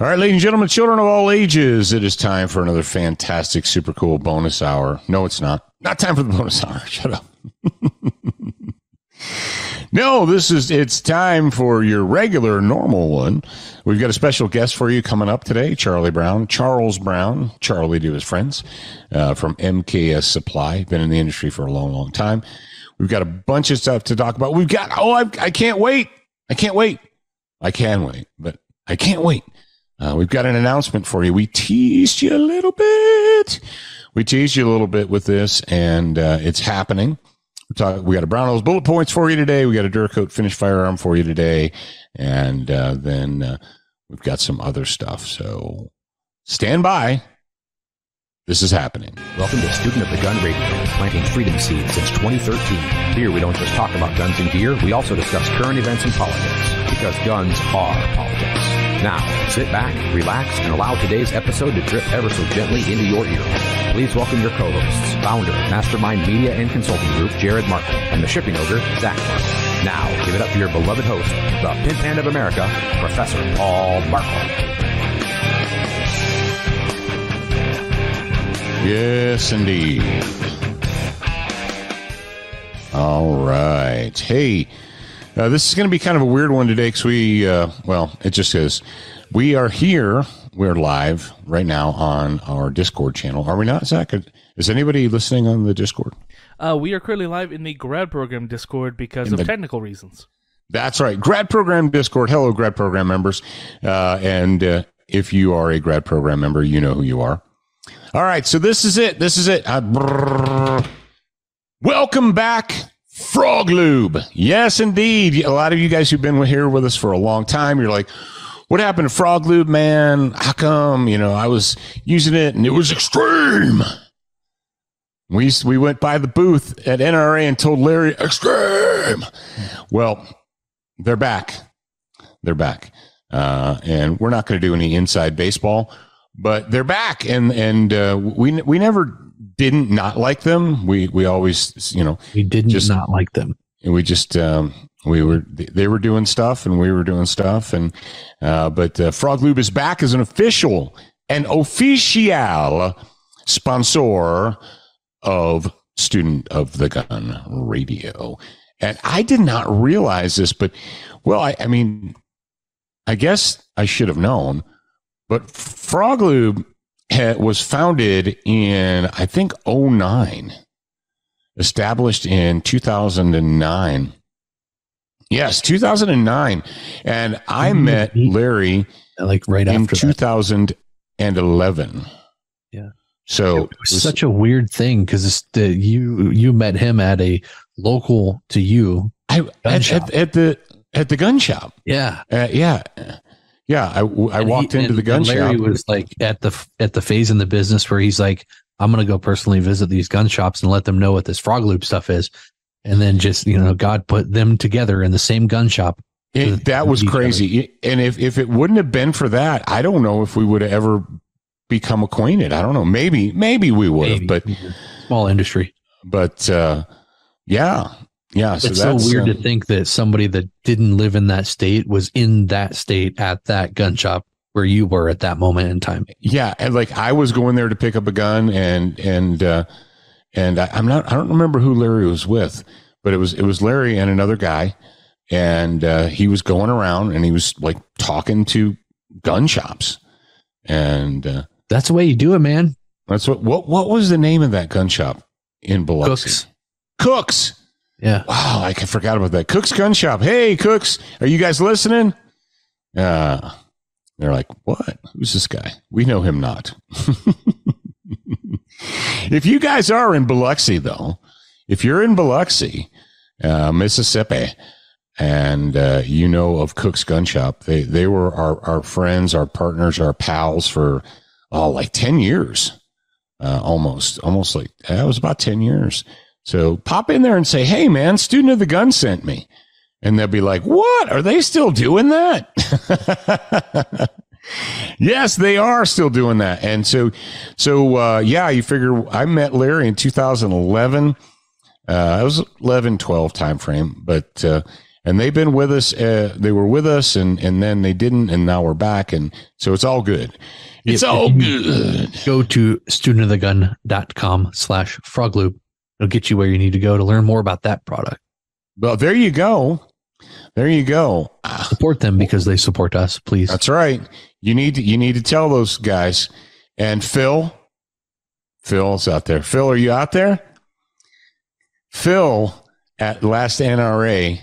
All right, ladies and gentlemen, children of all ages, it is time for another fantastic, super cool bonus hour. No, it's not. Not time for the bonus hour. Shut up. no, this is it's time for your regular normal one. We've got a special guest for you coming up today, Charlie Brown, Charles Brown, Charlie to his friends uh, from MKS Supply. Been in the industry for a long, long time. We've got a bunch of stuff to talk about. We've got oh, I, I can't wait. I can't wait. I can wait, but I can't wait. Uh, we've got an announcement for you. We teased you a little bit. We teased you a little bit with this, and uh, it's happening. we talk, we got a Brownells bullet points for you today. We got a Duracoat finished firearm for you today, and uh, then uh, we've got some other stuff. So stand by. This is happening. Welcome to Student of the Gun Radio, planting freedom seeds since 2013. Here we don't just talk about guns and gear, we also discuss current events and politics, because guns are politics. Now, sit back, relax, and allow today's episode to drip ever so gently into your ear. Please welcome your co-hosts, founder, Mastermind Media and Consulting Group, Jarrad Markel, and the shipping ogre, Zach. Now, give it up for your beloved host, the pimp hand of America, Professor Paul Markel. Yes, indeed. All right. Hey, uh, this is going to be kind of a weird one today because we, uh, well, it just is. We are here. We're live right now on our Discord channel. Are we not, Zach? Is anybody listening on the Discord? Uh, we are currently live in the grad program Discord because In of the- technical reasons. That's right. Grad program Discord. Hello, grad program members. Uh, and uh, if you are a grad program member, you know who you are. All right. So this is it. This is it. Brrr. welcome back, FrogLube. Yes, indeed. A lot of you guys who've been here with us for a long time, you're like, what happened to FrogLube, man? How come? You know, I was using it and it was extreme. We we went by the booth at NRA and told Larry extreme. Well, they're back. They're back, uh, and we're not going to do any inside baseball, but they're back, and and uh, we we never didn't not like them. We we always you know We didn't Just- not like them. we just um, we were they were doing stuff and we were doing stuff and uh, but uh, FrogLube is back as an official an official sponsor of Student of the Gun Radio, and I did not realize this, but well, I, I mean, I guess I should have known, but FrogLube was founded in I think 09 established in 2009. Yes, 2009. And I Mhm. met Larry Like right in after that. 2011. Yeah. So It was such a weird thing because you you met him at a local to you. I, at, at, at the at the gun shop. Yeah, Uh, yeah. Yeah, I, I And walked he- into the gun Larry shop. was like at the at the phase in the business where he's like, I'm gonna go personally visit these gun shops and let them know what this FrogLube stuff is, and then just you know, God put them together in the same gun shop. It, that was each other. crazy. And if, if it wouldn't have been for that, I don't know if we would have ever become acquainted. I don't know. Maybe, maybe we would have, but, small industry. but, uh, yeah. Yeah. So it's so weird uh, to think that somebody that didn't live in that state was in that state at that gun shop where you were at that moment in time. Yeah, and like I was going there to pick up a gun, and and uh, and I, I'm not. I don't remember who Larry was with, but it was it was Larry and another guy, and uh, he was going around and he was like talking to gun shops, and uh, That's the way you do it, man. that's what what what was the name of that gun shop in Biloxi? Cooks. Cooks. Yeah. Wow, I forgot about that. Cook's Gun Shop. Hey, Cooks, are you guys listening? Uh, they're like, what? Who's this guy? We know him not. if you guys are in Biloxi, though, if you're in Biloxi, uh, Mississippi, and uh, you know of Cook's Gun Shop, they they were our, our friends, our partners, our pals for oh like ten years, uh, almost almost like that was about ten years. So pop in there and say, "Hey, man, student of the gun sent me," and they'll be like, "What? Are they still doing that?" yes, they are still doing that. And so, so uh, yeah, you figure I met Larry in 2011. Uh, it was 11, 12 time frame, but uh, and they've been with us. Uh, they were with us, and and then they didn't, and now we're back, and so it's all good. It's If- all if good. Go to studentofthegun.com slash froglube. It'll get you where you need to go to learn more about that product. Well, there you go. There you go. Support them because they support us, please. That's right. You need to you need to tell those guys. And Phil, Phil's out there. Phil, are you out there? Phil at last NRA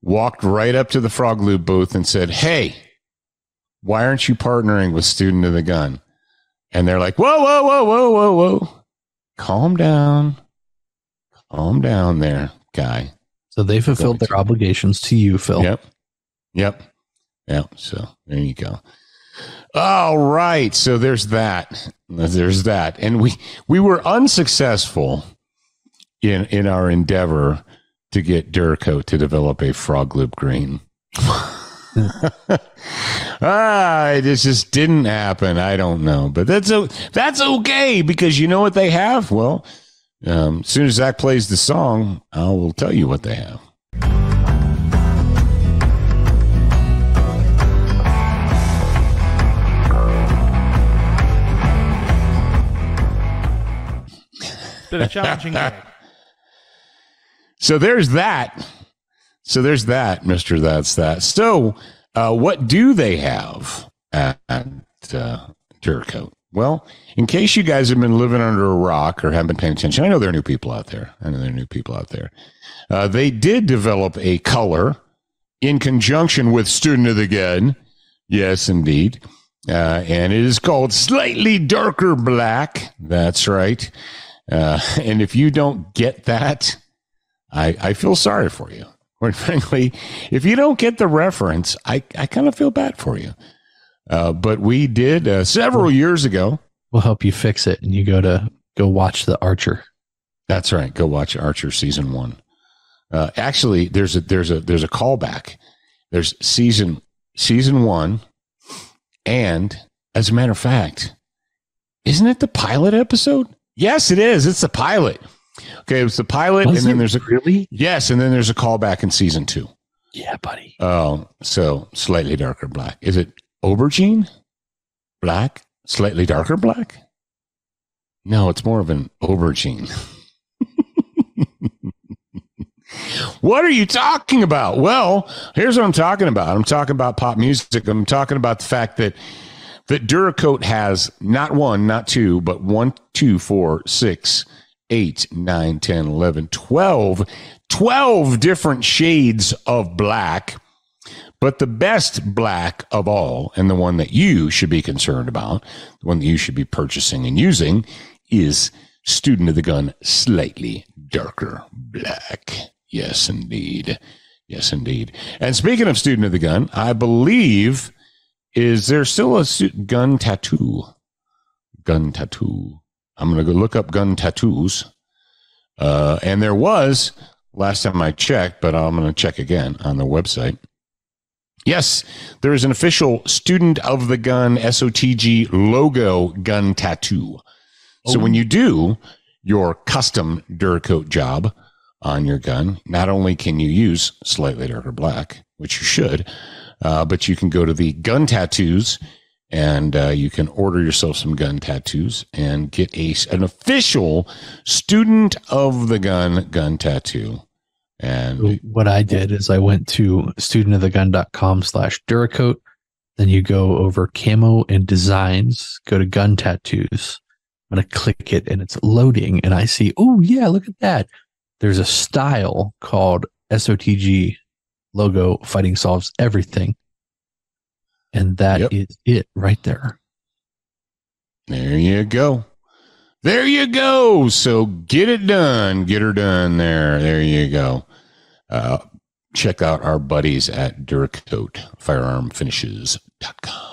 walked right up to the FrogLube booth and said, "Hey, why aren't you partnering with Student of the Gun?" And they're like, "Whoa, whoa, whoa, whoa, whoa, whoa! Calm down, calm down, there, guy." So they fulfilled their obligations to you, Phil. Yep. Yep. Yep. So there you go. All right. So there's that. There's that. And we we were unsuccessful in in our endeavor to get Duracoat to develop a FrogLube green. ah, it just- just didn't happen. I don't know, but that's o- that's okay because you know what they have. Well, um, as soon as Zach plays the song, I will tell you what they have. Been a challenging day. So there's that. So there's that, Mister. That's that. So, uh, what do they have at, uh, Duracoat? Well, in case you guys have been living under a rock or haven't been paying attention, I know there are new people out there. I know there are new people out there. Uh, they did develop a color in conjunction with Student of the Gun. Yes, indeed. Uh, and it is called slightly darker black. That's right. Uh, and if you don't get that, I, I feel sorry for you. Quite frankly, if you don't get the reference, I, I kind of feel bad for you. Uh, but we did uh, several years ago. We'll help you fix it. And you go to go watch the Archer. That's right. Go watch Archer season one. Uh, actually, there's a there's a there's a callback. There's season season one, and as a matter of fact, isn't it the pilot episode? Yes, it is. It's the pilot. Okay, it's the pilot, Was and then there's a really? yes, and then there's a callback in season two. Yeah, buddy. Oh, so slightly darker black. Is it aubergine? Black? Slightly darker black? No, it's more of an aubergine. what are you talking about? Well, here's what I'm talking about. I'm talking about pop music. I'm talking about the fact that that Duracoat has not one, not two, but one, two, four, six, eight, nine, 10, 11, 12, 12 different shades of black. But the best black of all, and the one that you should be concerned about, the one that you should be purchasing and using, is Student of the Gun Slightly Darker Black. Yes, indeed. Yes, indeed. And speaking of Student of the Gun, I believe, is there still a gun tattoo? Gun tattoo. I'm going to go look up gun tattoos. Uh, and there was last time I checked, but I'm going to check again on the website. Yes, there is an official student of the gun SOTG logo gun tattoo. So when you do your custom Duracoat job on your gun, not only can you use slightly darker black, which you should, uh, but you can go to the gun tattoos and uh, you can order yourself some gun tattoos and get a an official student of the gun gun tattoo. And What I did is I went to studentofthegun.com slash Duracoat. Then you go over camo and designs, go to gun tattoos. I'm going to click it and it's loading and I see, oh yeah, look at that. There's a style called SOTG logo fighting solves everything. And that is Yep. it right there. There you go. There you go. So get it done. Get her done there. There you go. Uh, check out our buddies at Duracoat Firearmfinishes.com.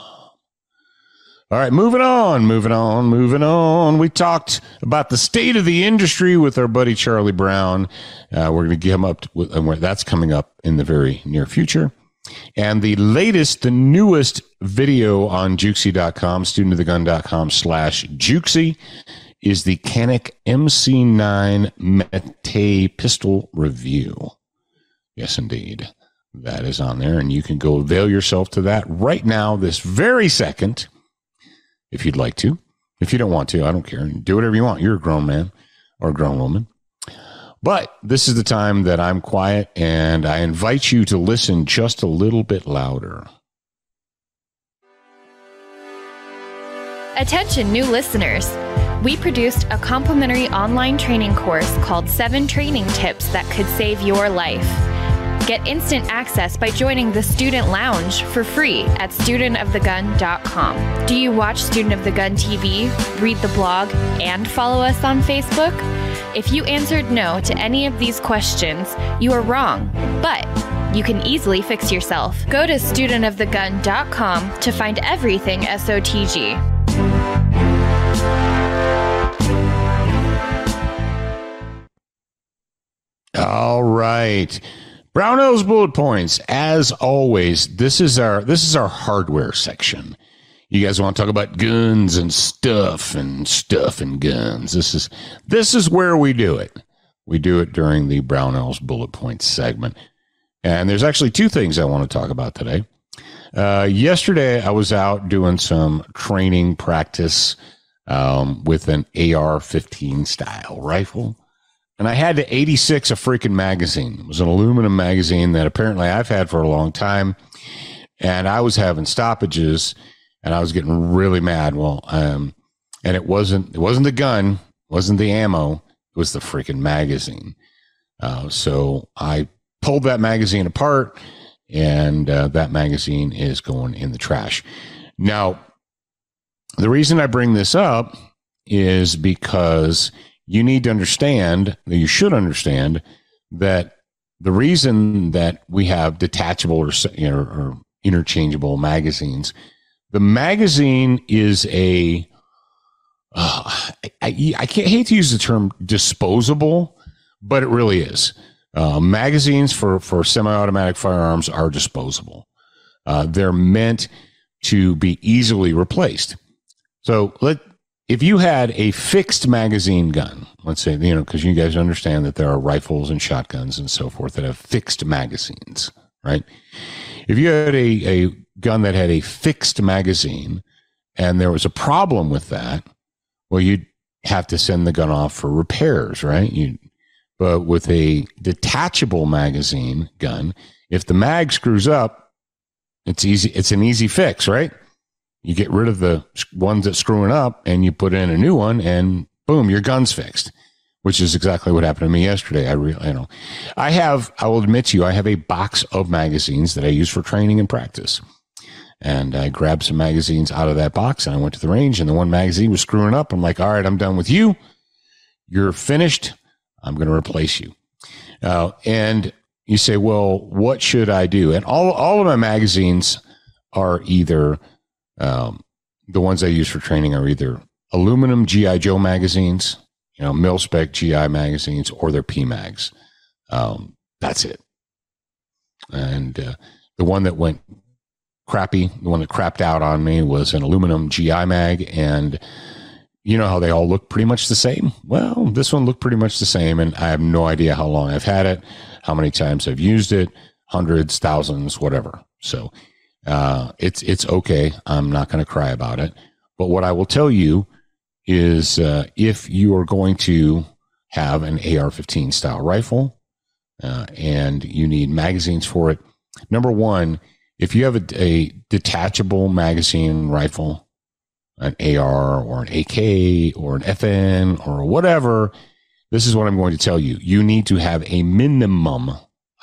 All right, moving on, moving on, moving on. We talked about the state of the industry with our buddy Charlie Brown. Uh, we're going to get him up, with, and that's coming up in the very near future. And the latest, the newest video on Jukesy.com, studentofthegun.com slash Jukesy, is the Canik MC9 Mete pistol review. Yes, indeed. that is on there, and you can go avail yourself to that right now, this very second, if you'd like to. If you don't want to, I don't care. Do whatever you want. You're a grown man or a grown woman. But this is the time that I'm quiet, and I invite you to listen just a little bit louder. Attention, new listeners. We produced a complimentary online training course called Seven Training Tips That Could Save Your Life. Get instant access by joining the Student Lounge for free at studentofthegun.com. Do you watch Student of the Gun TV, read the blog, and follow us on Facebook? If you answered no to any of these questions, you are wrong, but you can easily fix yourself. Go to studentofthegun.com to find everything SOTG. All right. Brownells bullet points. As always, this is our this is our hardware section. You guys want to talk about guns and stuff and stuff and guns. This is this is where we do it. We do it during the Brownells bullet points segment. And there's actually two things I want to talk about today. Uh, yesterday, I was out doing some training practice um, with an AR 15 style rifle. And I had to 86 a freaking magazine. It was an aluminum magazine that apparently I've had for a long time. And I was having stoppages and I was getting really mad. Well, um, and it wasn't, it wasn't the gun, wasn't the ammo, it was the freaking magazine. Uh, so I pulled that magazine apart and uh, that magazine is going in the trash. Now, the reason I bring this up is because you need to understand that you should understand that the reason that we have detachable or, or interchangeable magazines, the magazine is a uh, I, I can't hate to use the term disposable, but it really is. Uh, magazines for for semi-automatic firearms are disposable. Uh, they're meant to be easily replaced. So let if you had a fixed magazine gun, let's say, you know, because you guys understand that there are rifles and shotguns and so forth that have fixed magazines, right? If you had a, a gun that had a fixed magazine and there was a problem with that, well, you'd have to send the gun off for repairs, right? You, but with a detachable magazine gun, if the mag screws up, it's easy. It's an easy fix, right? You get rid of the ones that screwing up and you put in a new one and boom, your gun's fixed, which is exactly what happened to me yesterday. I really, you know, I have, I will admit to you, I have a box of magazines that I use for training and practice. And I grabbed some magazines out of that box and I went to the range and the one magazine was screwing up. I'm like, all right, I'm done with you. You're finished. I'm going to replace you. Uh, and you say, well, what should I do? And all, all of my magazines are either um, the ones I use for training are either aluminum GI Joe magazines, you know, mil spec GI magazines, or they're PMags. Um, that's it. And uh, the one that went crappy, the one that crapped out on me was an aluminum GI mag, and you know how they all look pretty much the same. Well, this one looked pretty much the same, and I have no idea how long I've had it, how many times I've used it, hundreds, thousands, whatever. So uh, it's it's okay. I'm not going to cry about it. But what I will tell you is, uh, if you are going to have an AR-15 style rifle uh, and you need magazines for it, number one, if you have a, a detachable magazine rifle, an AR or an AK or an FN or whatever, this is what I'm going to tell you. You need to have a minimum.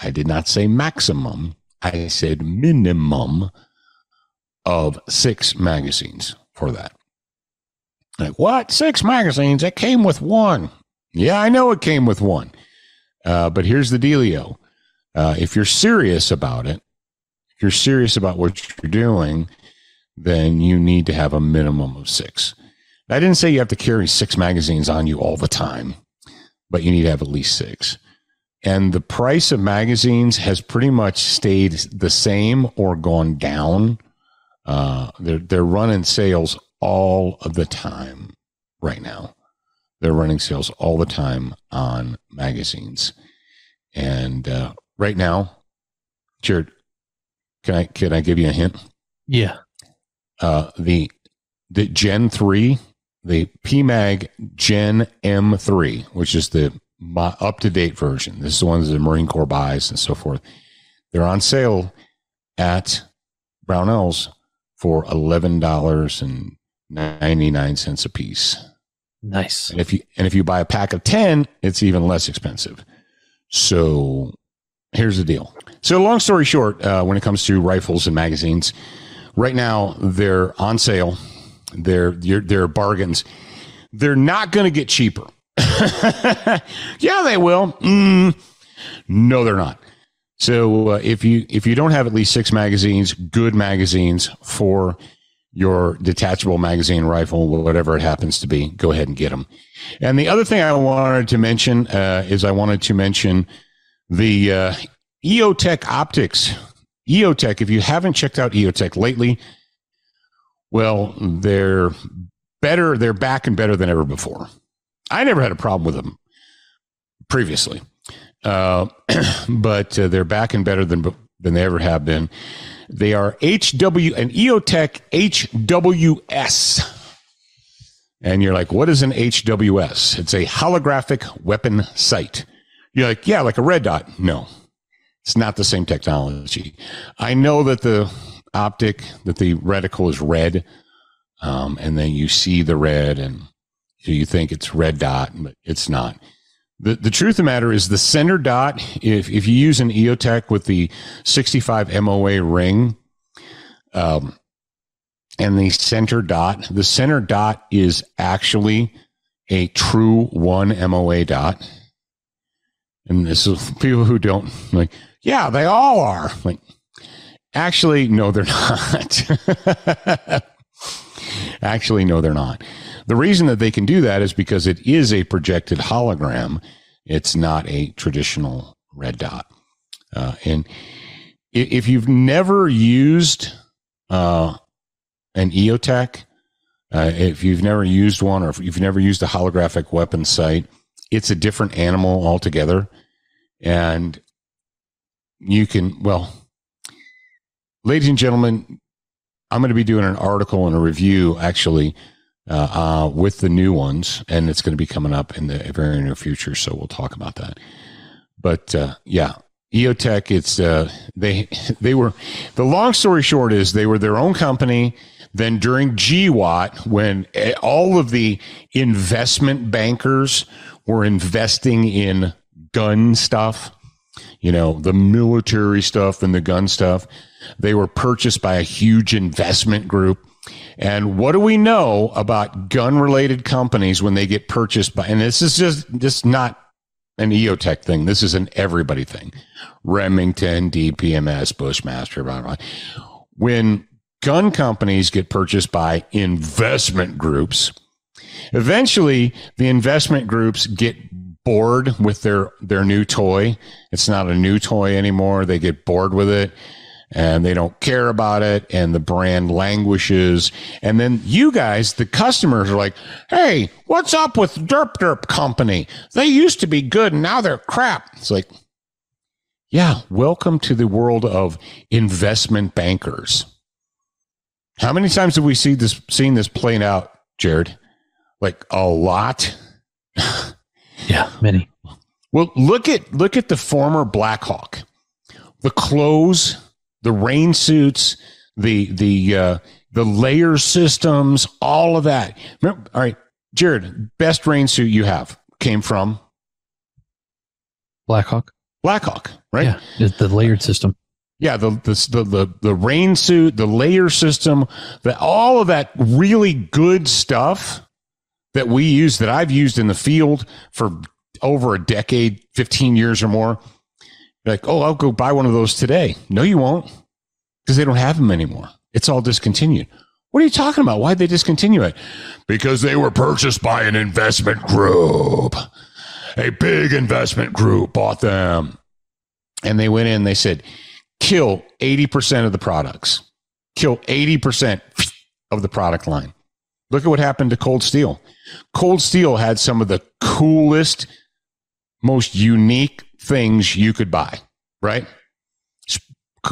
I did not say maximum I said minimum of six magazines for that. Like, what? Six magazines? It came with one. Yeah, I know it came with one. Uh, but here's the dealio. Uh, if you're serious about it, if you're serious about what you're doing, then you need to have a minimum of six. I didn't say you have to carry six magazines on you all the time, but you need to have at least six and the price of magazines has pretty much stayed the same or gone down. Uh, they're they're running sales all of the time right now. They're running sales all the time on magazines, and uh, right now, Jarrad, can I can I give you a hint? Yeah. Uh, the the Gen three, the PMag Gen M3, which is the up to date version. This is the ones that the Marine Corps buys and so forth. They're on sale at Brownells for eleven dollars and ninety nine cents a piece. Nice. And if you and if you buy a pack of ten, it's even less expensive. So here's the deal. So long story short, uh, when it comes to rifles and magazines, right now they're on sale. They're they're, they're bargains. They're not going to get cheaper. yeah, they will. Mm, no, they're not. So uh, if you if you don't have at least six magazines, good magazines for your detachable magazine rifle, whatever it happens to be, go ahead and get them. And the other thing I wanted to mention uh, is I wanted to mention the uh, EOTech optics. EOTech, if you haven't checked out EOTech lately, well, they're better. They're back and better than ever before. I never had a problem with them previously, uh, but uh, they're back and better than than they ever have been. They are HW and EOTech HWS. And you're like, what is an HWS? It's a holographic weapon sight. You're like, yeah, like a red dot. No, it's not the same technology. I know that the optic, that the reticle is red, um, and then you see the red and you think it's red dot, but it's not. The, the truth of the matter is the center dot, if, if you use an EOTech with the 65 MOA ring, um, and the center dot, the center dot is actually a true one MOA dot. And this is people who don't like, yeah, they all are. Like, actually, no, they're not. actually, no, they're not. The reason that they can do that is because it is a projected hologram. It's not a traditional red dot. Uh, and if you've never used uh, an EOTech, uh, if you've never used one or if you've never used a holographic weapon sight, it's a different animal altogether. And you can, well, ladies and gentlemen, I'm going to be doing an article and a review actually uh, uh, with the new ones, and it's going to be coming up in the very near future. So we'll talk about that. But uh, yeah, EOTech, it's uh, they they were the long story short is they were their own company. Then during GWOT, when all of the investment bankers were investing in gun stuff, you know, the military stuff and the gun stuff, they were purchased by a huge investment group and what do we know about gun related companies when they get purchased by, and this is just, just not an EOTech thing. This is an everybody thing. Remington, DPMS, Bushmaster, blah, blah. When gun companies get purchased by investment groups, eventually the investment groups get bored with their, their new toy. It's not a new toy anymore. They get bored with it and they don't care about it and the brand languishes. And then you guys, the customers are like, Hey, what's up with Derp Derp company? They used to be good and now they're crap. It's like, yeah, welcome to the world of investment bankers. How many times have we see this, seen this playing out, Jarrad? Like a lot. yeah, many. Well, look at look at the former Blackhawk. The clothes the rain suits, the the uh, the layer systems, all of that. Remember, all right, Jarrad, best rain suit you have came from Blackhawk. Blackhawk, right? Yeah, the layered system. Yeah, the the the the, rain suit, the layer system, the all of that really good stuff that we use that I've used in the field for over a decade, 15 years or more like, oh, I'll go buy one of those today. No, you won't because they don't have them anymore. It's all discontinued. What are you talking about? Why'd they discontinue it? Because they were purchased by an investment group. A big investment group bought them. And they went in, they said, kill 80% of the products, kill 80% of the product line. Look at what happened to Cold Steel. Cold Steel had some of the coolest, most unique things you could buy, right?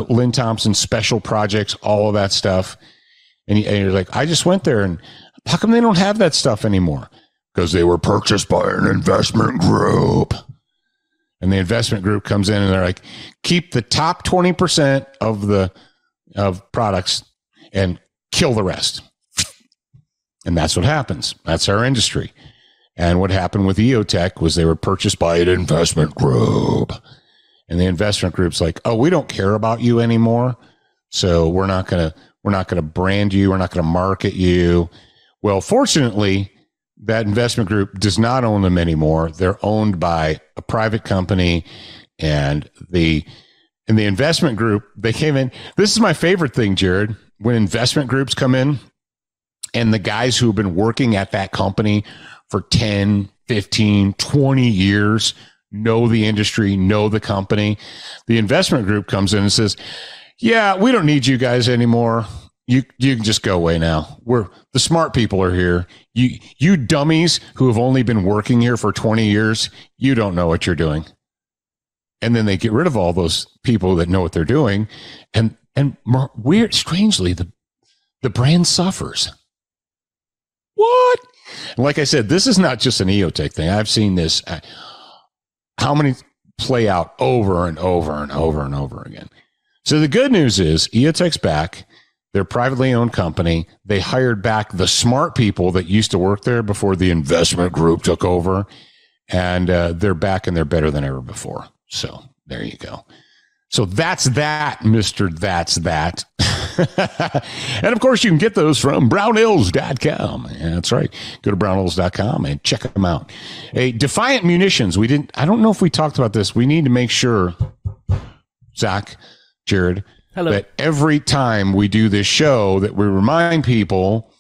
Lynn Thompson special projects, all of that stuff. And, you, and you're like, I just went there and how come they don't have that stuff anymore? Because they were purchased by an investment group. And the investment group comes in and they're like, keep the top 20% of the of products and kill the rest. And that's what happens. That's our industry. And what happened with EOTech was they were purchased by an investment group. And the investment group's like, oh, we don't care about you anymore. So we're not going to, we're not to brand you. We're not going to market you. Well, fortunately, that investment group does not own them anymore. They're owned by a private company and the, and the investment group, they came in. This is my favorite thing, Jarrad, when investment groups come in and the guys who have been working at that company for 10, 15, 20 years know the industry, know the company. The investment group comes in and says, "Yeah, we don't need you guys anymore. You you can just go away now. We're the smart people are here. You you dummies who have only been working here for 20 years, you don't know what you're doing." And then they get rid of all those people that know what they're doing and and weird strangely the the brand suffers. What? Like I said, this is not just an EOTech thing. I've seen this. Uh, how many play out over and over and over and over again? So the good news is EOTech's back. They're a privately owned company. They hired back the smart people that used to work there before the investment group took over. And uh, they're back and they're better than ever before. So there you go. So that's that, Mr. That's That. and of course, you can get those from brownells.com. Yeah, that's right. Go to brownells.com and check them out. A Defiant Munitions. We didn't, I don't know if we talked about this. We need to make sure, Zach, Jarrad, Hello. that every time we do this show that we remind people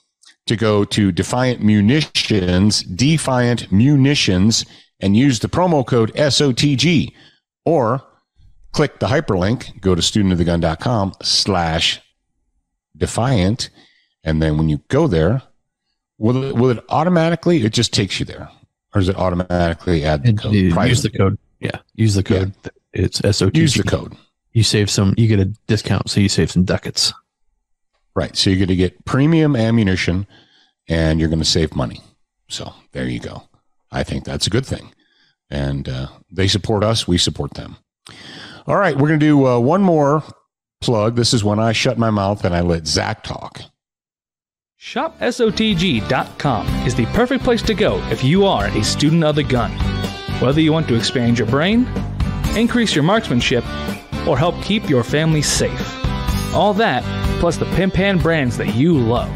to go to Defiant Munitions, Defiant Munitions, and use the promo code SOTG or click the hyperlink, go to studentofthegun.com slash defiant. And then when you go there, will it, will it automatically, it just takes you there? Or does it automatically add the code? use the code. Yeah. Use the code. It's SOTG. Use the code. You save some, you get a discount. So you save some ducats. Right. So you're going to get premium ammunition and you're going to save money. So there you go. I think that's a good thing. And uh, they support us, we support them. All right. We're going to do uh, one more plug. This is when I shut my mouth and I let Zach talk. ShopSOTG.com is the perfect place to go if you are a student of the gun. Whether you want to expand your brain, increase your marksmanship, or help keep your family safe. All that, plus the pimp hand brands that you love.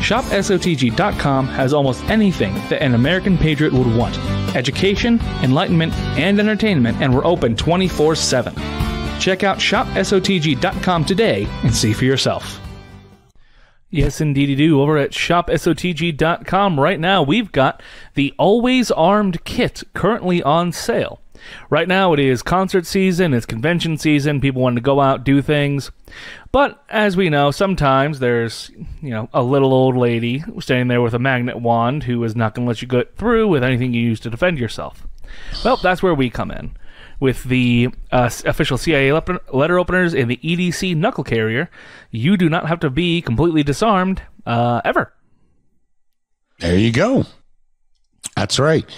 ShopSOTG.com has almost anything that an American patriot would want education, enlightenment, and entertainment, and we're open 24 7. Check out ShopSOTG.com today and see for yourself. Yes, indeed, you do. Over at shopsotg.com right now, we've got the Always Armed kit currently on sale. Right now, it is concert season, it's convention season, people want to go out, do things. But as we know, sometimes there's, you know, a little old lady standing there with a magnet wand who is not going to let you get through with anything you use to defend yourself. Well, that's where we come in. With the uh, official CIA letter openers and the EDC knuckle carrier, you do not have to be completely disarmed uh, ever. There you go. That's right.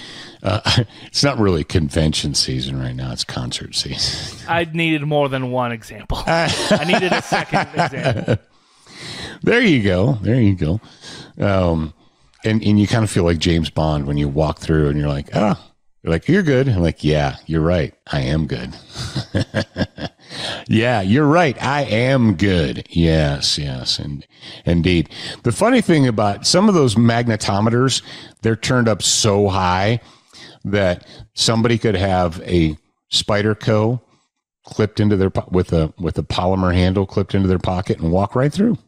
Uh, it's not really convention season right now. It's concert season. I needed more than one example. I needed a second example. There you go. There you go. Um, and and you kind of feel like James Bond when you walk through and you're like, ah, you're like, you're good. I'm like, yeah, you're right. I am good. yeah, you're right. I am good. Yes, yes, and indeed. The funny thing about some of those magnetometers, they're turned up so high that somebody could have a Spyderco clipped into their po- with a with a polymer handle clipped into their pocket and walk right through.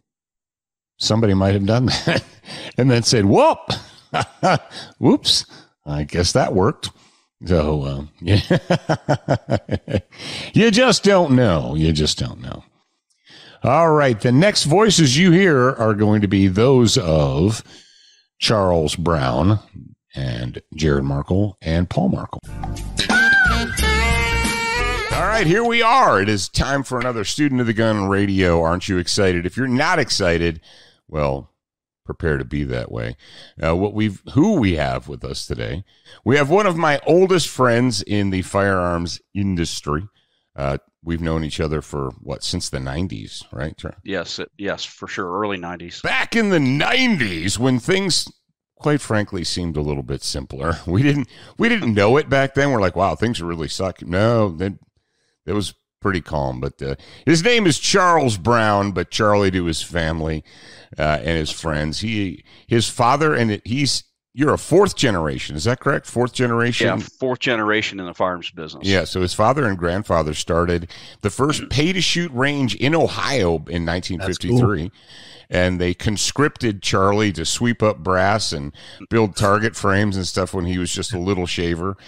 Somebody might have done that, and then said, "Whoop, whoops." I guess that worked. So, um, yeah, you just don't know. You just don't know. All right, the next voices you hear are going to be those of Charles Brown and Jarrad Markel and Paul Markel. All right, here we are. It is time for another Student of the Gun radio. Aren't you excited? If you're not excited, well, prepare to be that way. Uh, what we've who we have with us today, we have one of my oldest friends in the firearms industry. Uh, we've known each other for what since the 90s, right? Yes, it, yes, for sure, early 90s. Back in the 90s when things quite frankly seemed a little bit simpler. We didn't we didn't know it back then. We're like, wow, things really suck. No, that it was pretty calm. But uh, his name is Charles Brown, but Charlie to his family uh, and his friends. He his father and he's you're a fourth generation, is that correct? Fourth generation. Yeah, fourth generation in the firearms business. Yeah, so his father and grandfather started the first pay to shoot range in Ohio in 1953. And they conscripted Charlie to sweep up brass and build target frames and stuff when he was just a little shaver.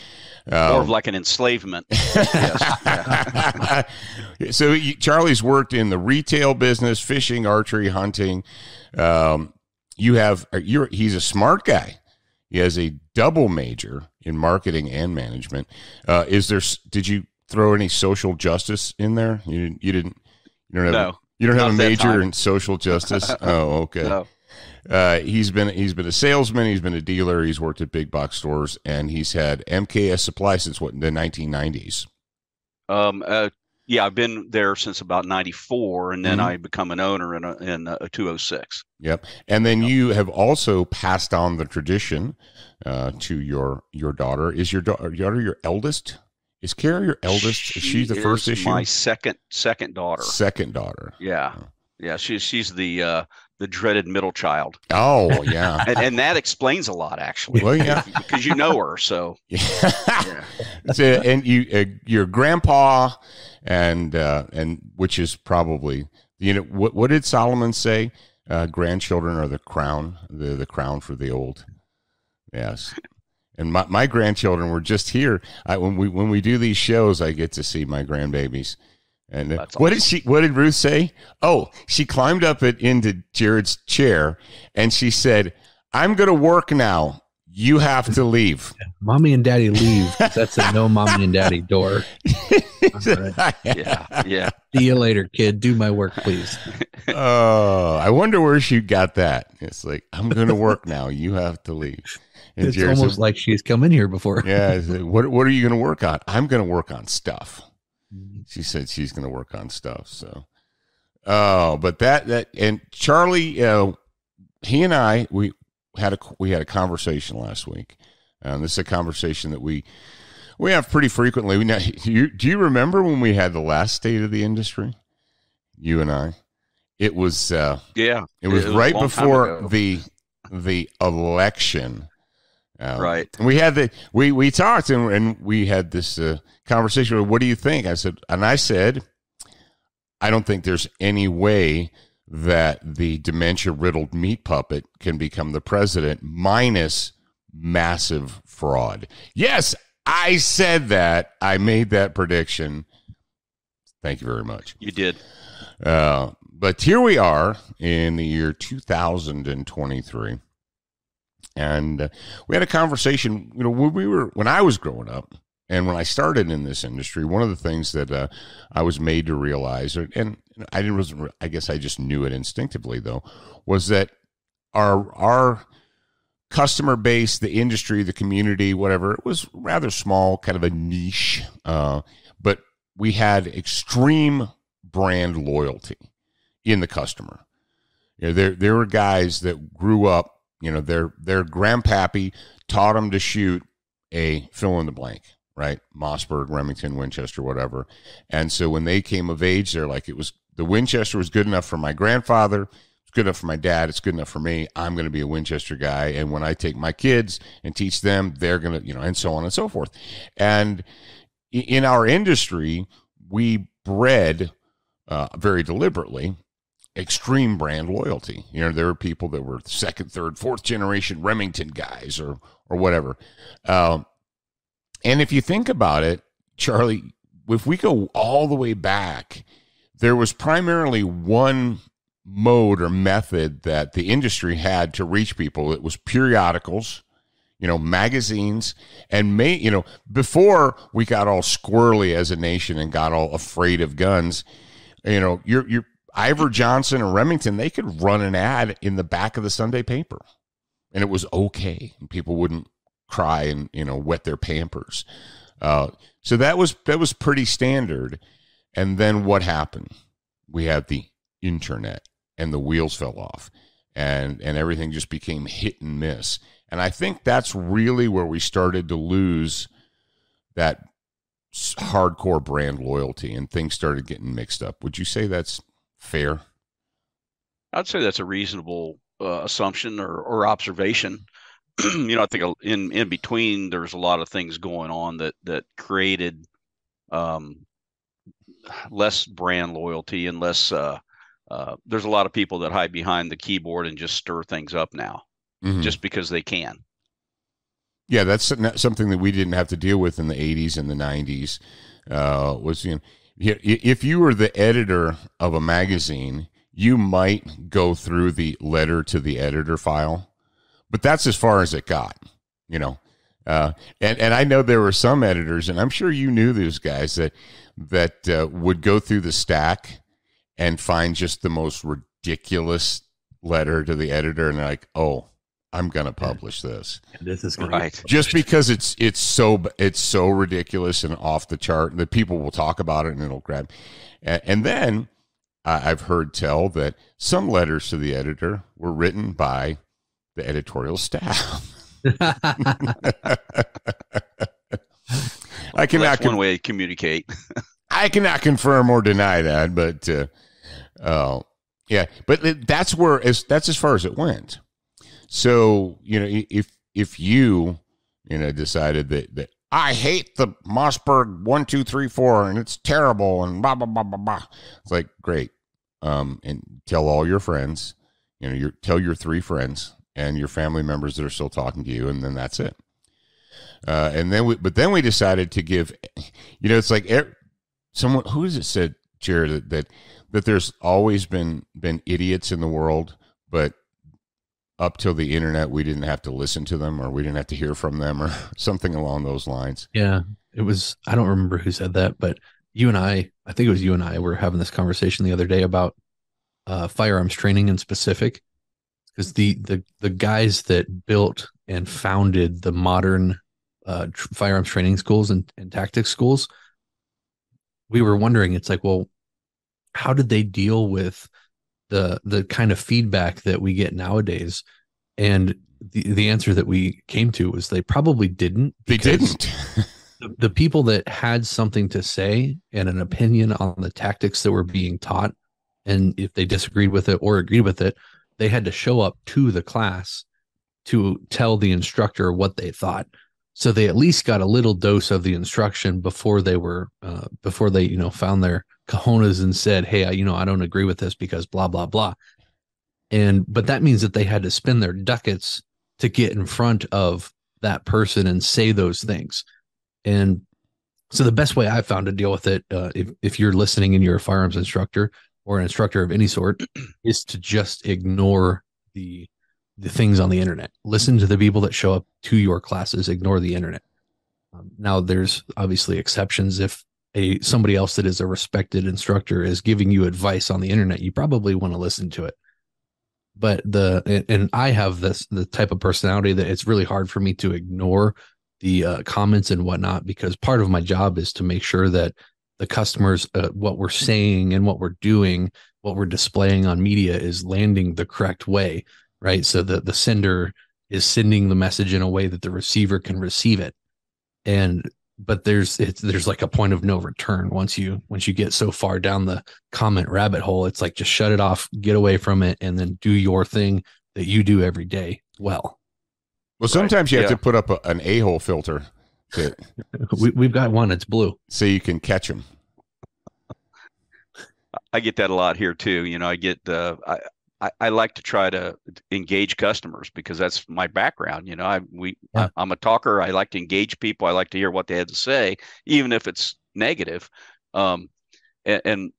More of like an enslavement. yes. so he, Charlie's worked in the retail business, fishing, archery, hunting. Um, you have you're he's a smart guy. He has a double major in marketing and management. Uh, is there? Did you throw any social justice in there? You didn't. You didn't. You don't have. No, you don't have a major in social justice. oh, okay. No. Uh, he's been he's been a salesman. He's been a dealer. He's worked at big box stores, and he's had MKS Supply since what in the 1990s. Um, uh, yeah, I've been there since about '94, and then Mhm. I become an owner in a, in a 206. Yep. And then you have also passed on the tradition uh, to your your daughter. Is your da- your daughter your eldest? Is Kara your eldest? Is she the first is issue? My second second daughter. Second daughter. Yeah, yeah. She's she's the uh, the dreaded middle child, Oh yeah. and, and that explains a lot actually. well yeah. because you know her. So yeah. so, and you uh, your grandpa and uh, and which is probably you know what what did Solomon say? Uh, grandchildren are the crown, the the crown for the old. Yes. And my, my grandchildren were just here. I, when we when we do these shows, I get to see my grandbabies. And uh, That's what did she? What did Ruth say? Oh, she climbed up it into Jarrad's chair, and she said, "I'm going to work now. You have to leave." Mommy and daddy leave. That's a no mommy and daddy door. yeah, yeah. See you later, kid. Do my work, please. Oh, I wonder where she got that. It's like I'm going to work now. You have to leave. And It's Jarrad said, almost like she's come in here before. yeah. I said, what What are you going to work on? I'm going to work on stuff. She said she's going to work on stuff. So, oh, but that that and Charlie, uh, he and I we had a we had a conversation last week. and this is a conversation that we we have pretty frequently. We now, do you do you remember when we had the last state of the industry? You and I. It was uh, Yeah, it was It was right before the the election. Um, Right. and We had the we we talked and, and we had this uh, conversation. What do you think? I said, and I said, I don't think there's any way that the dementia riddled meat puppet can become the president minus massive fraud. Yes, I said that. I made that prediction. Thank you very much. you did. Uh, but here we are in the year 2023. And uh, we had a conversation, you know, when we were, when I was growing up and when I started in this industry, one of the things that uh, I was made to realize, and I didn't, wasn't I guess I just knew it instinctively though, was that our, our, customer base, the industry, the community, whatever, it was rather small, kind of a niche. Uh, but we had extreme brand loyalty in the customer. You know, there there were guys that grew up. You know, their their grandpappy taught them to shoot a fill in the blank, right? Mossberg, Remington, Winchester, whatever. And so when they came of age, they're like, it was the Winchester was good enough for my grandfather. It's good enough for my dad. It's good enough for me. I'm going to be a Winchester guy. And when I take my kids and teach them, they're going to, you know, and so on and so forth. And in our industry, we bred uh, very deliberately extreme brand loyalty. You know, there were people that were second, third, fourth generation Remington guys or or whatever. Um, and if you think about it, Charlie, if we go all the way back, there was primarily one mode or method that the industry had to reach people. It was periodicals you know, magazines and may, you know, before we got all squirrely as a nation and got all afraid of guns, you know, you're, you're, Iver Johnson and Remington, they could run an ad in the back of the Sunday paper and it was okay. People wouldn't cry and, you know, wet their pampers. Uh, so that was, that was pretty standard. And then what happened? We had the internet and the wheels fell off and, and everything just became hit and miss. And I think that's really where we started to lose that hardcore brand loyalty and things started getting mixed up. Would you say that's fair? I'd say that's a reasonable uh, assumption or, or observation. you know, I think in in between there's a lot of things going on that that created um, less brand loyalty and less. Uh, uh, there's a lot of people that hide behind the keyboard and just stir things up now, mm-hmm. just because they can. Yeah, that's something that we didn't have to deal with in the 80s and the 90s. Uh, was you know, if you were the editor of a magazine, you might go through the letter to the editor file, but that's as far as it got. You know, uh, and and I know there were some editors, and I'm sure you knew those guys that that uh, would go through the stack and find just the most ridiculous letter to the editor, and like, oh, I'm going to publish this. This is right. Just because it's it's so it's so ridiculous and off the chart that people will talk about it and it'll grab. And, and then I've heard tell that some letters to the editor were written by the editorial staff. I cannot well, one way to communicate. I cannot confirm or deny that, but uh, uh, yeah, but that's where as that's as far as it went. So, you know, if if you, you know, decided that that I hate the Mossberg one, two, three, four, and it's terrible and blah blah blah blah blah. It's like great. Um, and tell all your friends, you know, your tell your three friends and your family members that are still talking to you, and then that's it. Uh, and then we, but then we decided to give, you know, it's like someone who is it said, Jarrad, that, that that there's always been been idiots in the world, but up till the internet we didn't have to listen to them or we didn't have to hear from them or something along those lines yeah it was i don't remember who said that but you and i i think it was you and i were having this conversation the other day about uh, firearms training in specific because the the the guys that built and founded the modern uh, tr- firearms training schools and, and tactics schools we were wondering it's like well how did they deal with the the kind of feedback that we get nowadays? And the, the answer that we came to was they probably didn't they didn't. the, the people that had something to say and an opinion on the tactics that were being taught and if they disagreed with it or agreed with it they had to show up to the class to tell the instructor what they thought so they at least got a little dose of the instruction before they were uh, before they you know found their cojones and said, Hey, I, you know, I don't agree with this because blah, blah, blah. And, but that means that they had to spend their ducats to get in front of that person and say those things. And so the best way I found to deal with it, uh, if, if you're listening and you're a firearms instructor or an instructor of any sort, is to just ignore the the things on the internet. Listen to the people that show up to your classes. Ignore the internet. Um, now, there's obviously exceptions if a somebody else that is a respected instructor is giving you advice on the internet, you probably want to listen to it. But the and I have this the type of personality that it's really hard for me to ignore the uh, comments and whatnot because part of my job is to make sure that the customers uh, what we're saying and what we're doing what we're displaying on media is landing the correct way right so that the sender is sending the message in a way that the receiver can receive it and but there's it's there's like a point of no return once you once you get so far down the comment rabbit hole it's like just shut it off get away from it and then do your thing that you do every day well well sometimes right. you have yeah. to put up a, an a-hole filter to, we, we've got one it's blue so you can catch them I get that a lot here too. You know, I get uh, I, I, I, like to try to engage customers because that's my background. You know, I we yeah. I, am a talker. I like to engage people. I like to hear what they have to say, even if it's negative. Um, and, and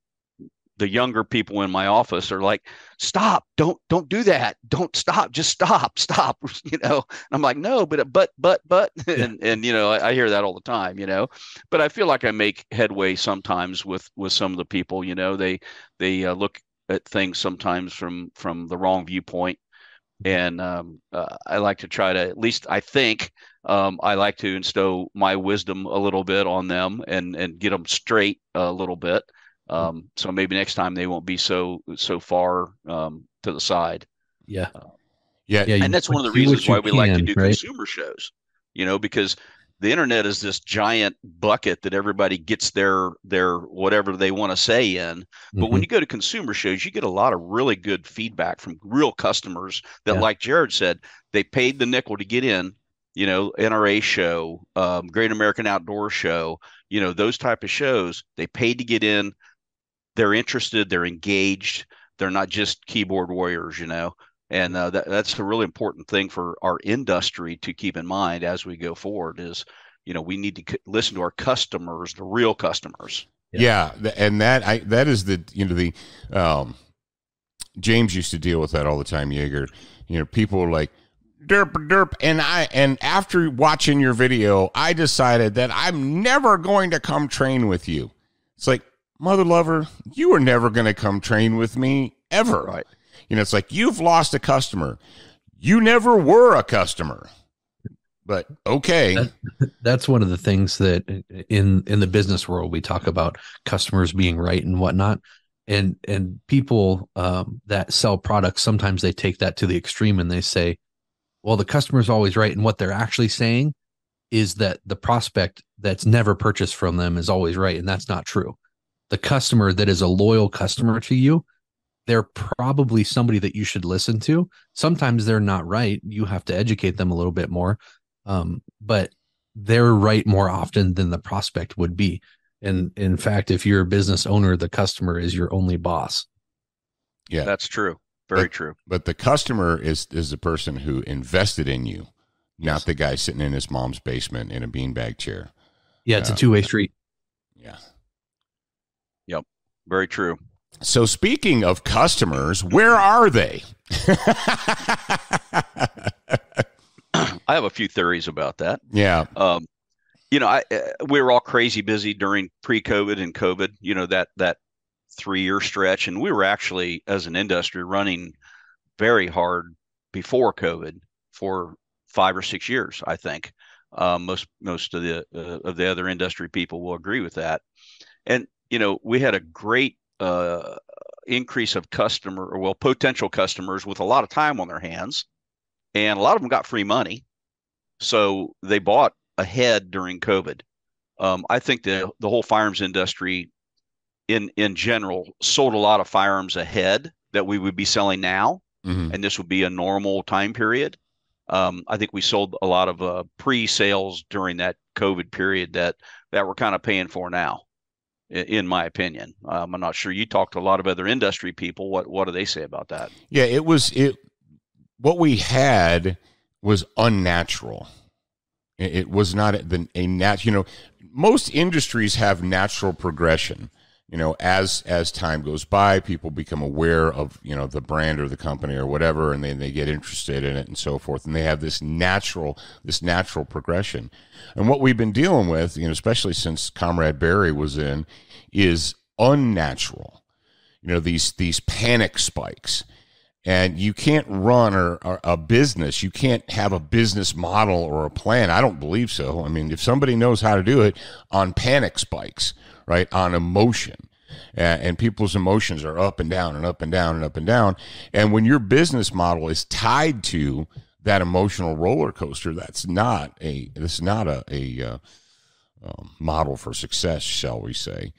the younger people in my office are like, "Stop! Don't don't do that! Don't stop! Just stop! Stop!" You know, and I'm like, "No, but but but but," and and you know, I, I, hear that all the time. You know, but I feel like I make headway sometimes with with some of the people. You know, they they uh, look at things sometimes from from the wrong viewpoint, and um, uh, I like to try to at least I think um, I like to instow my wisdom a little bit on them and and get them straight a little bit um, so maybe next time they won't be so so far um, to the side. Yeah. Uh, yeah. yeah. And that's one of the reasons why we can, like to do right? consumer shows, you know, because the internet is this giant bucket that everybody gets their their whatever they want to say in. But mm-hmm. when you go to consumer shows, you get a lot of really good feedback from real customers that, yeah. like Jarrad said, they paid the nickel to get in. You know, NRA show, um, Great American Outdoor Show, you know, those type of shows. They paid to get in they're interested, they're engaged, they're not just keyboard warriors, you know. And uh, that, that's a really important thing for our industry to keep in mind as we go forward. Is you know we need to c- listen to our customers, the real customers. Yeah. yeah, and that I that is the you know the um, James used to deal with that all the time. Yeager, you know, people were like derp derp and i and after watching your video i decided that i'm never going to come train with you it's like mother lover, you are never going to come train with me ever. Right. You know, it's like you've lost a customer. You never were a customer. But okay. That, that's one of the things that in in the business world we talk about customers being right and whatnot. And and people um, that sell products sometimes they take that to the extreme and they say, well, the customer's always right. And what they're actually saying is that the prospect that's never purchased from them is always right. And that's not true the customer that is a loyal customer to you, they're probably somebody that you should listen to. Sometimes they're not right. You have to educate them a little bit more. Um, but they're right more often than the prospect would be. And in fact, if you're a business owner, the customer is your only boss. Yeah. That's true. Very but, true. But the customer is is the person who invested in you, yes. not the guy sitting in his mom's basement in a beanbag chair. Yeah, it's uh, a two way street. Yeah. Very true. So speaking of customers, where are they? I have a few theories about that. Yeah. Um, you know, I uh, we were all crazy busy during pre-COVID and COVID. You know that that three-year stretch, and we were actually, as an industry, running very hard before COVID for five or six years. I think um, most most of the uh, of the other industry people will agree with that. And you know, we had a great uh, increase of customer or well potential customers with a lot of time on their hands, and a lot of them got free money, so they bought ahead during COVID. Um, I think the the whole firearms industry, in in general, sold a lot of firearms ahead that we would be selling now, mm-hmm. and this would be a normal time period. Um, I think we sold a lot of uh, pre-sales during that COVID period that that we're kind of paying for now in my opinion. Um, I'm not sure. You talked to a lot of other industry people. What what do they say about that? Yeah, it was it. What we had was unnatural. It, was not a, a nat. You know, most industries have natural progression you know as as time goes by people become aware of you know the brand or the company or whatever and then they get interested in it and so forth and they have this natural this natural progression. And what we've been dealing with you know especially since comrade barry was in is unnatural. You know these these panic spikes and you can't run or, or, a business. You can't have a business model or a plan. I don't believe so. I mean if somebody knows how to do it on panic spikes right on emotion and, people's emotions are up and down and up and down and up and down and when your business model is tied to that emotional roller coaster that's not a that's not a, a uh, um, model for success shall we say.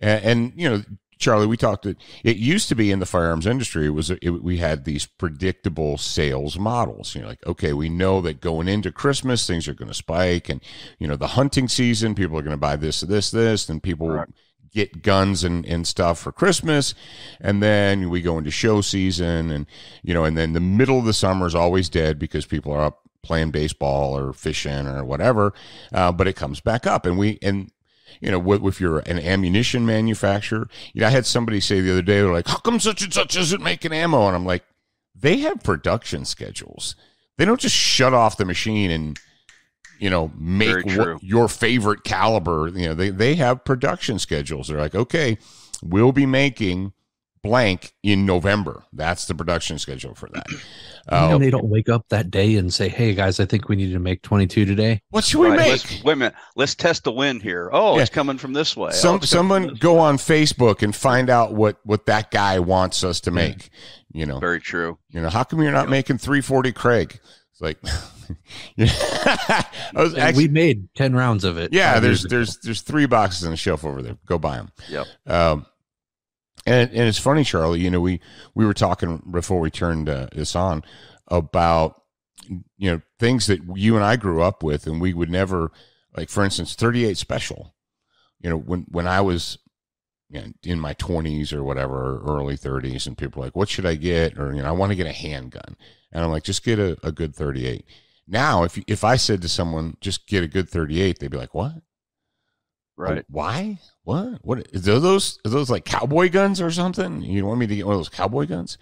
And, and you know Charlie, we talked that it used to be in the firearms industry. It was it, we had these predictable sales models. You know, like okay, we know that going into Christmas things are going to spike, and you know the hunting season people are going to buy this, this, this, and people get guns and, and stuff for Christmas, and then we go into show season, and you know, and then the middle of the summer is always dead because people are up playing baseball or fishing or whatever, uh, but it comes back up, and we and You know, if you're an ammunition manufacturer? You know, I had somebody say the other day, they're like, "How come such and such isn't making ammo?" And I'm like, they have production schedules. They don't just shut off the machine and you know make what, your favorite caliber. You know, they they have production schedules. They're like, okay, we'll be making blank in November. That's the production schedule for that. Uh, they don't wake up that day and say, "Hey guys, I think we need to make 22 today." What should we right, make? Let's, wait a minute. Let's test the wind here. Oh, yeah. it's coming from this way. Some oh, someone go way. on Facebook and find out what what that guy wants us to make. Yeah. You know, very true. You know, how come you're not making 340 Craig? It's like, actually, we made 10 rounds of it. Yeah, there's there's there's three boxes on the shelf over there. Go buy them. Yep. Um, and and it's funny, Charlie. You know, we we were talking before we turned uh, this on about you know things that you and I grew up with, and we would never like. For instance, thirty eight special. You know, when when I was you know, in my twenties or whatever, or early thirties, and people were like, "What should I get?" Or you know, I want to get a handgun, and I'm like, "Just get a, a good thirty eight. Now, if if I said to someone, "Just get a good thirty eight, they'd be like, "What?" Right? Why? What? What? Is those? Are those like cowboy guns or something? You want me to get one of those cowboy guns?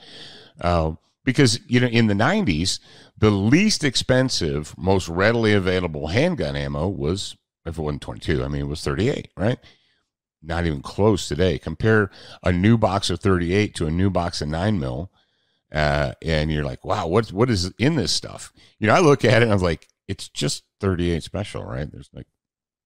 Uh, because you know, in the '90s, the least expensive, most readily available handgun ammo was if it wasn't 22, I mean, it was 38, right? Not even close today. Compare a new box of 38 to a new box of nine mil, uh, and you're like, wow, what what is in this stuff? You know, I look at it and I'm like, it's just 38 special, right? There's like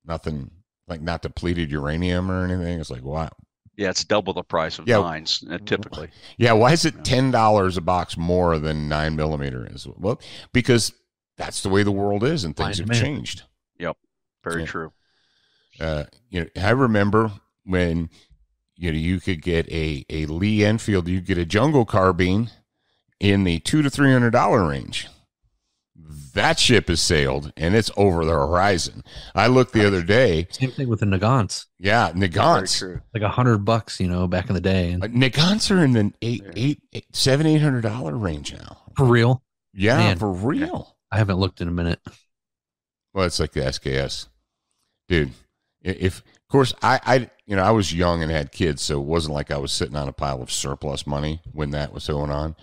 nothing like not depleted uranium or anything. It's like what? Yeah, it's double the price of yeah. nines uh, typically. Yeah, why is it ten dollars a box more than nine millimeter is? Well, because that's the way the world is, and things have changed. Yep, very yeah. true. Uh, you know, I remember when you know you could get a a Lee Enfield, you get a jungle carbine in the two to three hundred dollar range that ship has sailed and it's over the horizon. I looked the other day. Same thing with the Nagants. Yeah, Nagants. Like a hundred bucks, you know, back in the day. And uh, Nagants are in the eight, eight, eight, seven, eight hundred dollar range now. For real? Yeah, Man, for real. I haven't looked in a minute. Well, it's like the SKS, dude. If of course I, I, you know, I was young and had kids, so it wasn't like I was sitting on a pile of surplus money when that was going on.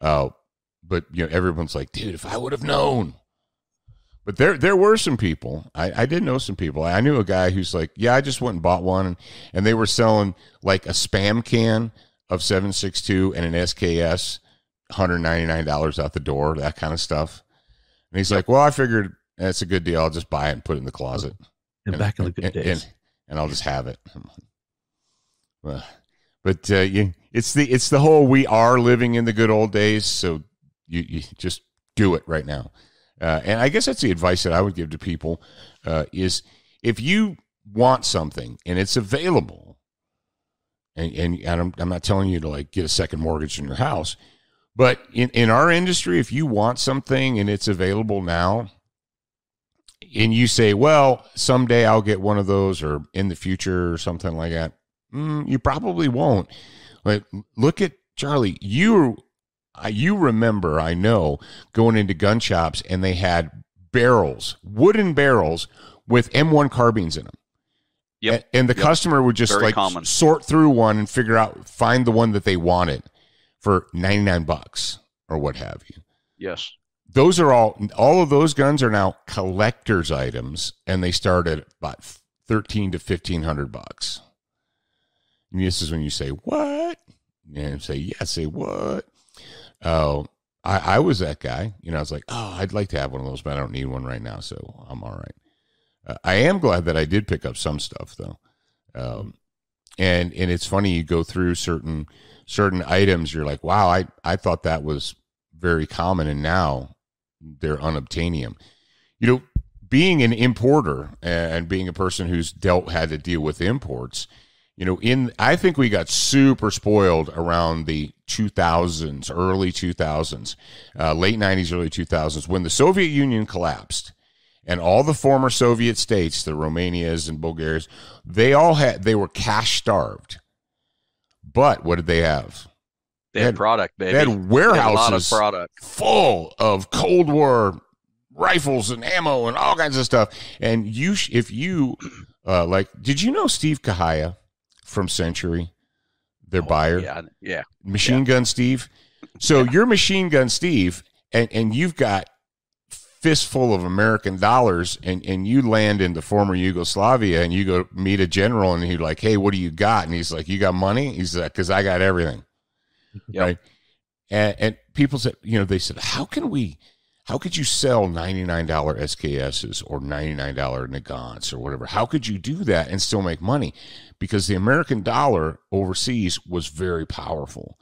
Uh, but you know, everyone's like, dude, if I would have known. But there, there were some people. I, I did know some people. I knew a guy who's like, yeah, I just went and bought one, and, and they were selling like a spam can of seven six two and an SKS, hundred ninety nine dollars out the door, that kind of stuff. And he's like, well, I figured that's a good deal. I'll just buy it and put it in the closet. And, and back in the good and, days, and, and, I'll just have it. Well, but uh, you, it's the it's the whole we are living in the good old days. So you, you just do it right now. Uh, and I guess that's the advice that I would give to people uh, is if you want something and it's available, and, and, and I'm, I'm not telling you to like get a second mortgage in your house, but in, in our industry, if you want something and it's available now, and you say, well, someday I'll get one of those or in the future or something like that, mm, you probably won't. But look at Charlie, you you remember, I know, going into gun shops and they had barrels, wooden barrels with M1 carbines in them. Yep. And, the yep. customer would just Very like common. sort through one and figure out, find the one that they wanted for 99 bucks or what have you. Yes. Those are all, all of those guns are now collector's items and they start at about 13 to 1500 bucks. And this is when you say, what? And say, yeah, say what? Oh, I, I was that guy. You know, I was like, oh, I'd like to have one of those, but I don't need one right now, so I'm all right. Uh, I am glad that I did pick up some stuff though, um, and and it's funny you go through certain certain items, you're like, wow, I I thought that was very common, and now they're unobtainium. You know, being an importer and being a person who's dealt had to deal with imports, you know, in I think we got super spoiled around the 2000s, early 2000s, uh, late 90s, early 2000s, when the Soviet Union collapsed, and all the former Soviet states, the Romanias and Bulgarias, they all had they were cash starved. But what did they have? They, they had, product, baby. They had warehouses they had product. full of Cold War rifles and ammo and all kinds of stuff. And you, if you Uh, like, did you know Steve Kahaya from Century, their Oh, buyer, Yeah, yeah. Machine Gun Steve? So you're Machine Gun Steve, and and you've got fistful of American dollars, and and you land in the former Yugoslavia, and you go meet a general, and he's like, "Hey, what do you got?" And he's like, "You got money?" He's like, "Cause I got everything." Yep. Right. And, and people said, you know, they said, how can we, how could you sell $99 SKSs or $99 Nagants or whatever? How could you do that and still make money? Because the American dollar overseas was very powerful.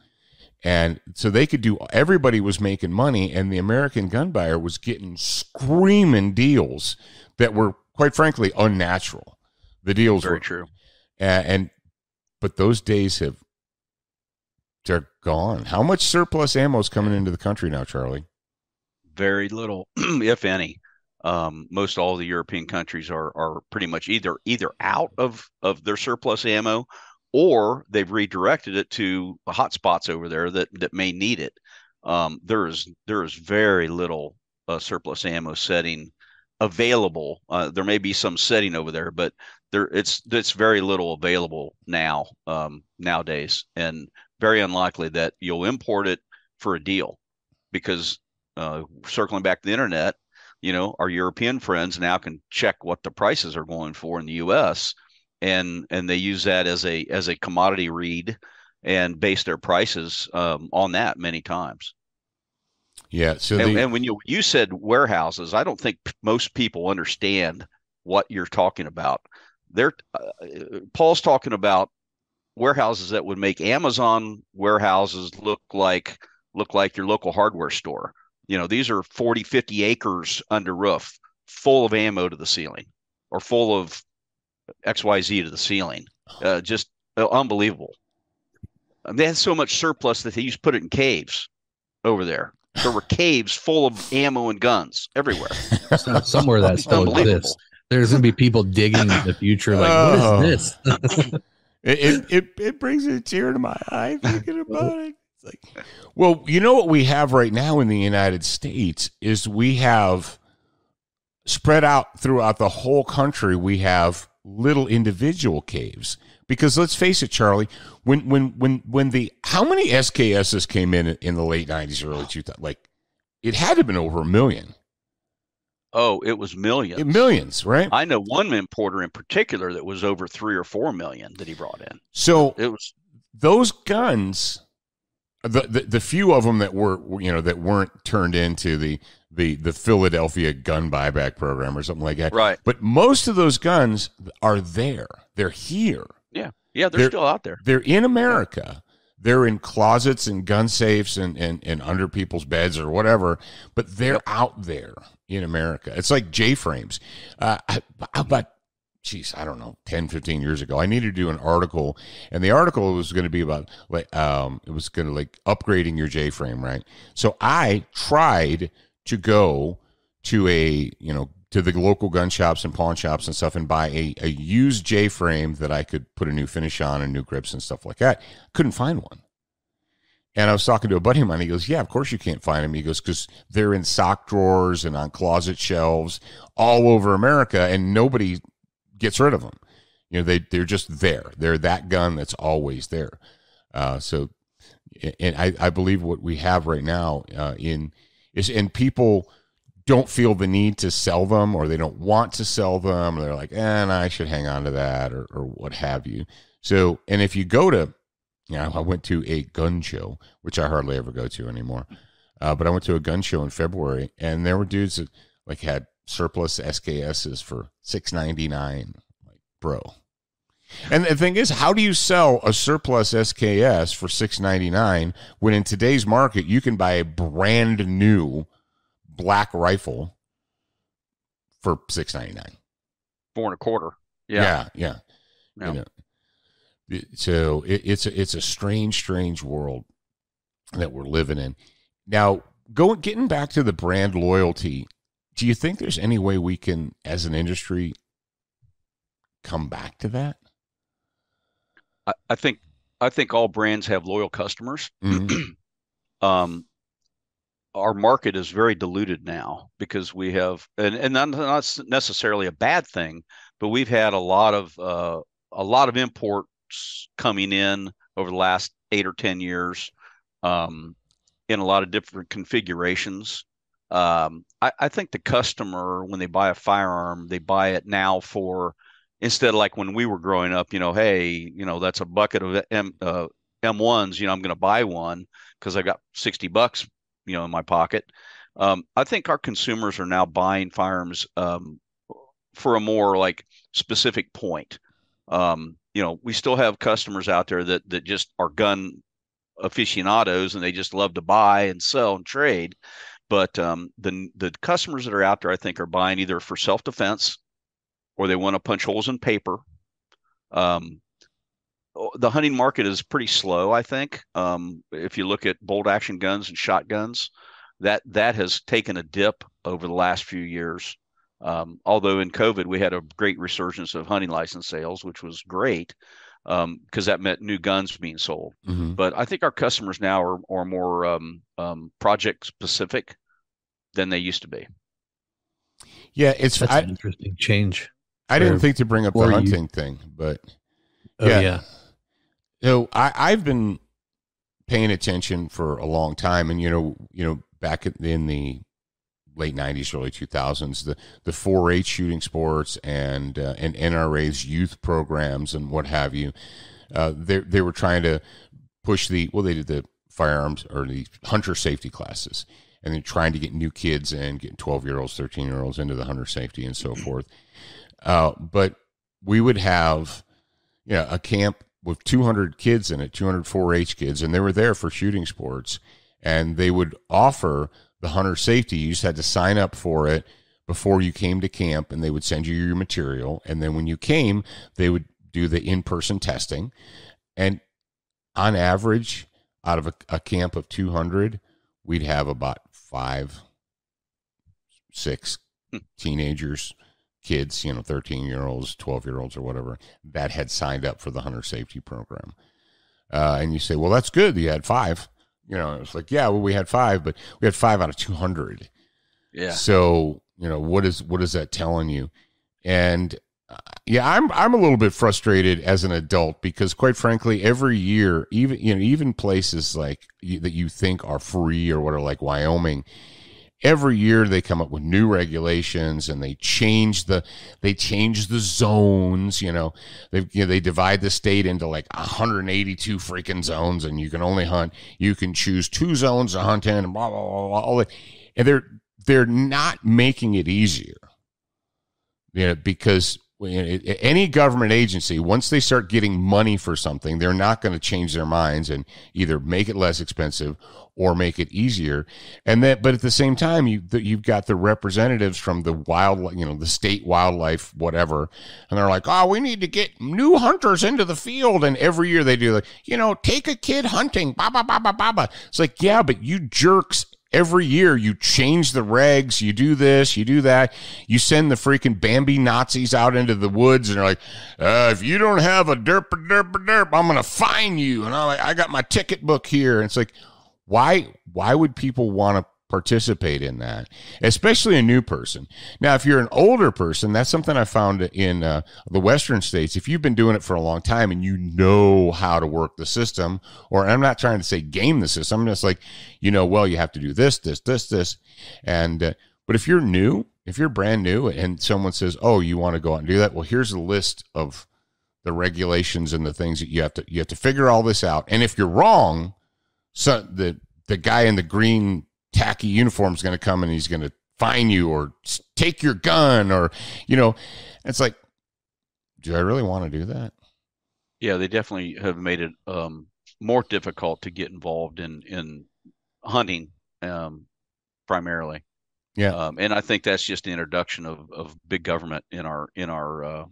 And so they could do, everybody was making money, and the American gun buyer was getting screaming deals that were, quite frankly, unnatural. The deals Very were, true. and, and but those days have they're gone. How much surplus ammo is coming into the country now, Charlie? Very little, if any. Um, most all the European countries are are pretty much either either out of of their surplus ammo, or they've redirected it to hot spots over there that that may need it. Um, there is there is very little uh, surplus ammo setting available. Uh, there may be some setting over there, but there it's it's very little available now um, nowadays, and very unlikely that you'll import it for a deal because uh, circling back to the internet, you know, our European friends now can check what the prices are going for in the U.S. and and they use that as a as a commodity read and base their prices um, on that many times. Yeah. So And, the, and when you you said warehouses, I don't think most people understand what you're talking about. They're uh, Paul's talking about warehouses that would make Amazon warehouses look like look like your local hardware store. You know, these are 40, 50 acres under roof, full of ammo to the ceiling or full of XYZ to the ceiling. Uh, just uh, unbelievable. And they had so much surplus that they used to put it in caves over there. There were caves full of ammo and guns everywhere. Somewhere that It's still unbelievable. exists. There's gonna be people digging in the future, like, Oh. what is this? it, it, it, it brings a tear to my eye thinking about it. Like, well, you know what we have right now in the United States is we have spread out throughout the whole country. We have little individual caves because let's face it, Charlie. When when when when the how many SKSs came in in the late nineties, early two thousand, like it had to have been over a million. Oh, it was millions. millions, right? I know one importer in particular that was over three or four million that he brought in. So It was those guns the, the the few of them that were you know that weren't turned into the the the Philadelphia gun buyback program or something like that. right. But most of those guns are there. They're here. Yeah. Yeah, they're, They're- still out there. They're in America. They're in closets and gun safes and, and, and under people's beds or whatever, but they're out there in America. It's like J frames. Uh, about, geez, I don't know, 10, 15 years ago, I needed to do an article, and the article was going to be about, like, um, it was going to like upgrading your J frame, right? So I tried to go to a, you know, to the local gun shops and pawn shops and stuff and buy a, a used J frame that I could put a new finish on and new grips and stuff like that. Couldn't find one. And I was talking to a buddy of mine. He goes, Yeah, of course you can't find them. He goes, Because they're in sock drawers and on closet shelves all over America and nobody gets rid of them. You know, they, they're just there. They're that gun that's always there. Uh, so, and I, I believe what we have right now uh, in is, and people, don't feel the need to sell them or they don't want to sell them. They're like, eh, nah, I should hang on to that or, or what have you. So, and if you go to, you know, I went to a gun show, which I hardly ever go to anymore. Uh, but I went to a gun show in February and there were dudes that like had surplus SKSs for six ninety nine. Like, bro. And the thing is, how do you sell a surplus SKS for six ninety nine when in today's market you can buy a brand new black rifle for six ninety nine. Four and a quarter. Yeah. Yeah, yeah. Yeah. You know, so it, it's a, it's a strange, strange world that we're living in. Now, going getting back to the brand loyalty, do you think there's any way we can, as an industry, come back to that? I, I think I think all brands have loyal customers. Mhm. Um, our market is very diluted now because we have and and not, not necessarily a bad thing, but we've had a lot of uh, a lot of imports coming in over the last eight or ten years um, in a lot of different configurations. Um, I, I think the customer when they buy a firearm, they buy it now for instead of like when we were growing up, you know, hey, you know, that's a bucket of M uh, M1s, you know, I'm going to buy one because I got 60 bucks, you know, in my pocket. Um, I think our consumers are now buying firearms um, for a more like specific point. Um, you know, we still have customers out there that that just are gun aficionados and they just love to buy and sell and trade. But um, the the customers that are out there, I think, are buying either for self defense or they want to punch holes in paper. Um, the hunting market is pretty slow. I think um, if you look at bolt action guns and shotguns, that that has taken a dip over the last few years. Um, although in COVID we had a great resurgence of hunting license sales, which was great because um, that meant new guns being sold. Mm-hmm. But I think our customers now are, are more um, um, project specific than they used to be. Yeah, it's That's I, an interesting change. I didn't think to bring up the hunting you. thing, but oh, yeah. yeah. So I, I've been paying attention for a long time, and you know, you know, back in the late '90s, early 2000s, the the 4-H shooting sports and uh, and NRA's youth programs and what have you, uh, they they were trying to push the well, they did the firearms or the hunter safety classes, and then trying to get new kids and getting 12 year olds, 13 year olds into the hunter safety and so forth. Uh, but we would have, you know, a camp with 200 kids in it, 204 H kids, and they were there for shooting sports. And they would offer the hunter safety. You just had to sign up for it before you came to camp, and they would send you your material. And then when you came, they would do the in person testing. And on average, out of a, a, camp of 200, we'd have about five, six hmm. teenagers kids, you know, 13 year olds, 12 year olds, or whatever, that had signed up for the hunter safety program. Uh, and you say, well, that's good. You had five. You know, it's like, yeah, well, we had five, but we had five out of 200. Yeah. So, you know, what is, what is that telling you? And yeah, I'm, I'm a little bit frustrated as an adult because quite frankly, every year, even, you know, even places like that you think are free or what are like Wyoming, every year they come up with new regulations and they change the they change the zones you know. They you know, they divide the state into like 182 freaking zones and you can only hunt you can choose two zones to hunt in and blah blah blah, blah all that. And they're they're not making it easier you know because any government agency, once they start getting money for something, they're not going to change their minds and either make it less expensive or make it easier. And that, but at the same time, you you've got the representatives from the wild, you know, the state wildlife, whatever, and they're like, oh, we need to get new hunters into the field. And every year they do like, you know, take a kid hunting, ba ba ba ba ba ba. It's like, yeah, but you jerks every year you change the regs, you do this, you do that, you send the freaking Bambi Nazis out into the woods, and they're like, uh, if you don't have a derp derp derp, I'm gonna fine you. And I'm like, I got my ticket book here. And it's like, why why would people want to participate in that, especially a new person. Now, if you're an older person, that's something I found in uh, the Western states. If you've been doing it for a long time and you know how to work the system, or I'm not trying to say game the system, I'm just like, you know, well, you have to do this, this, this, this. And, uh, but if you're new, if you're brand new and someone says, oh, you want to go out and do that, well, here's a list of the regulations and the things that you have to, you have to figure all this out. And if you're wrong, so the, the guy in the green tacky uniform is going to come and he's going to fine you or take your gun or you know it's like do i really want to do that? Yeah they definitely have made it um, more difficult to get involved in in hunting um, primarily. Yeah. Um, and i think that's just the introduction of, of big government in our in our uh,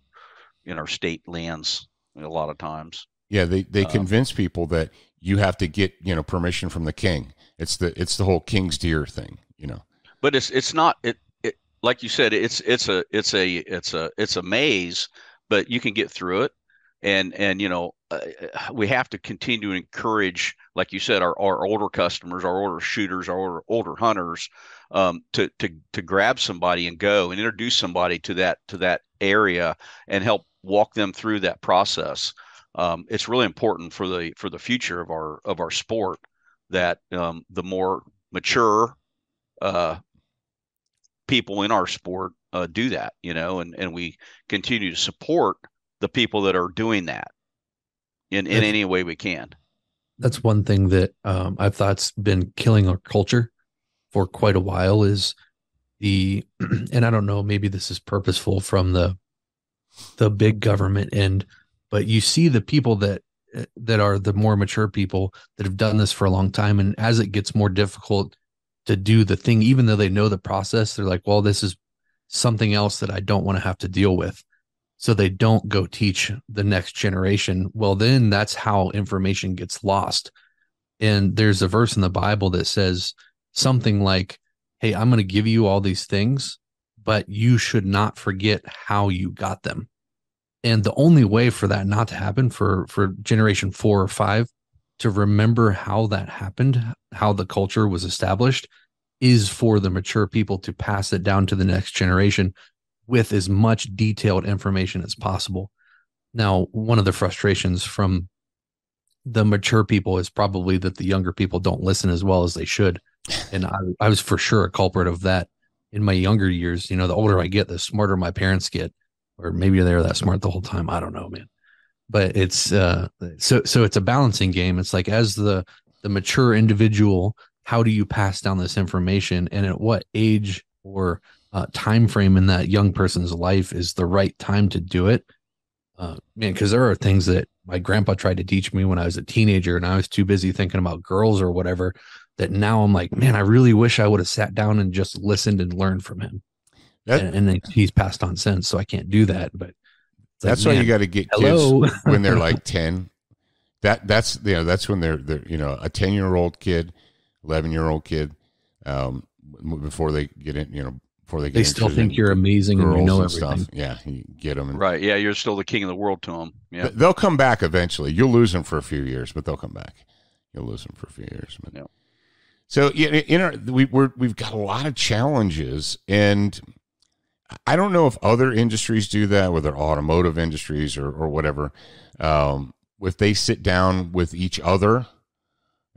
in our state lands a lot of times. Yeah they they um, convince people that you have to get you know permission from the king it's the it's the whole king's deer thing, you know. But it's it's not it, it like you said it's it's a it's a it's a it's a maze, but you can get through it. and and you know uh, we have to continue to encourage like you said our, our older customers our older shooters our older, older hunters um, to to to grab somebody and go and introduce somebody to that to that area and help walk them through that process um, it's really important for the for the future of our of our sport that um, the more mature uh, people in our sport uh, do that you know and and we continue to support the people that are doing that in in any way we can. That's one thing that um, I've thought's been killing our culture for quite a while is the and I don't know maybe this is purposeful from the the big government end but you see the people that Uh, that are the more mature people that have done this for a long time. And as it gets more difficult to do the thing even though they know the process they're like well this is something else that I don't want to have to deal with. So they don't go teach the next generation. Well then that's how information gets lost. And there's a verse in the bible that says something like hey i'm going to give you all these things but you should not forget how you got them and the only way for that not to happen for for generation 4 or 5 to remember how that happened how the culture was established is for the mature people to pass it down to the next generation with as much detailed information as possible. Now, one of the frustrations from the mature people is probably that the younger people don't listen as well as they should. And I, I was for sure a culprit of that in my younger years. You know, the older I get, the smarter my parents get, or maybe they were that smart the whole time. I don't know, man. But it's uh, so so it's a balancing game. It's like as the the mature individual, how do you pass down this information, and at what age or uh, time frame in that young person's life is the right time to do it. Uh, man, because there are things that my grandpa tried to teach me when I was a teenager, and I was too busy thinking about girls or whatever. That now I'm like, man, I really wish I would have sat down and just listened and learned from him. That, and, and he's passed on since, so I can't do that. But that's like, why man, you got to get hello. kids when they're like ten. That that's you know that's when they're they're you know a ten year old kid, eleven year old kid, um, before they get in you know before they get they still think you're amazing and you know and everything. Stuff. Yeah, you get them. And, right. Yeah, you're still the king of the world to them. Yeah, they'll come back eventually. You'll lose them for a few years, but they'll come back. You'll lose them for a few years. But, yeah. So yeah, in our we we're, we've got a lot of challenges, and I don't know if other industries do that, whether automotive industries or or whatever. Um, if they sit down with each other,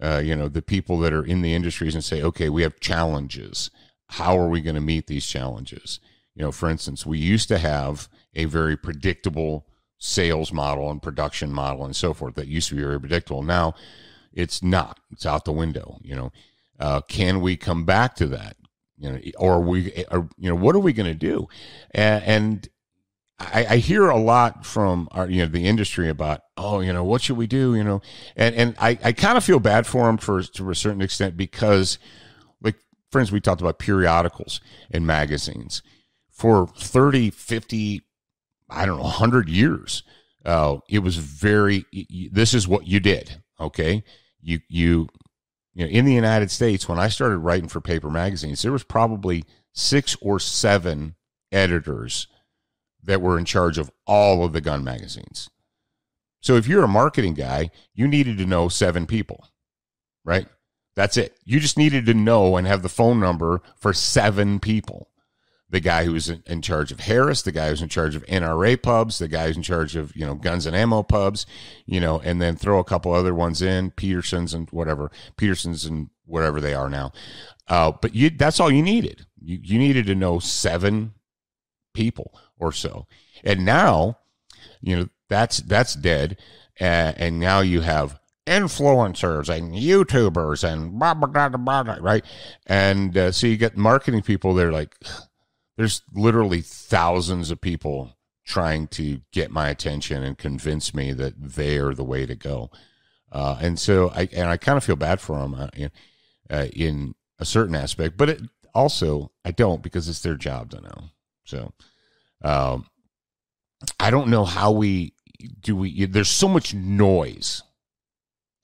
uh, you know, the people that are in the industries and say, okay, we have challenges how are we going to meet these challenges? You know, for instance, we used to have a very predictable sales model and production model and so forth that used to be very predictable. Now it's not. It's out the window. You know, uh, can we come back to that? You know, or we, or, you know, what are we going to do? And, and I, I, hear a lot from our, you know, the industry about, oh, you know, what should we do? You know, and and I, I kind of feel bad for them for to a certain extent because like friends, we talked about periodicals and magazines for 30, 50, I don't know, 100 years. Uh, it was very, this is what you did. Okay. You, you, you know, in the United States, when I started writing for paper magazines, there was probably six or seven editors that were in charge of all of the gun magazines. So if you're a marketing guy, you needed to know seven people, right? That's it. You just needed to know and have the phone number for seven people. The guy who was in charge of Harris, the guy who's in charge of NRA pubs, the guy who's in charge of, you know, guns and ammo pubs, you know, and then throw a couple other ones in, Petersen's and whatever, Petersen's and whatever they are now. Uh, but you, that's all you needed. You, you needed to know seven people or so. And now, you know, that's, that's dead. Uh, and now you have influencers and YouTubers and blah, blah, blah, blah, blah right? And uh, so you get marketing people, they're like, there's literally thousands of people trying to get my attention and convince me that they are the way to go. Uh, and so I, and I kind of feel bad for them uh, in, uh, in a certain aspect, but it also, I don't because it's their job to know. So, um, I don't know how we do we, there's so much noise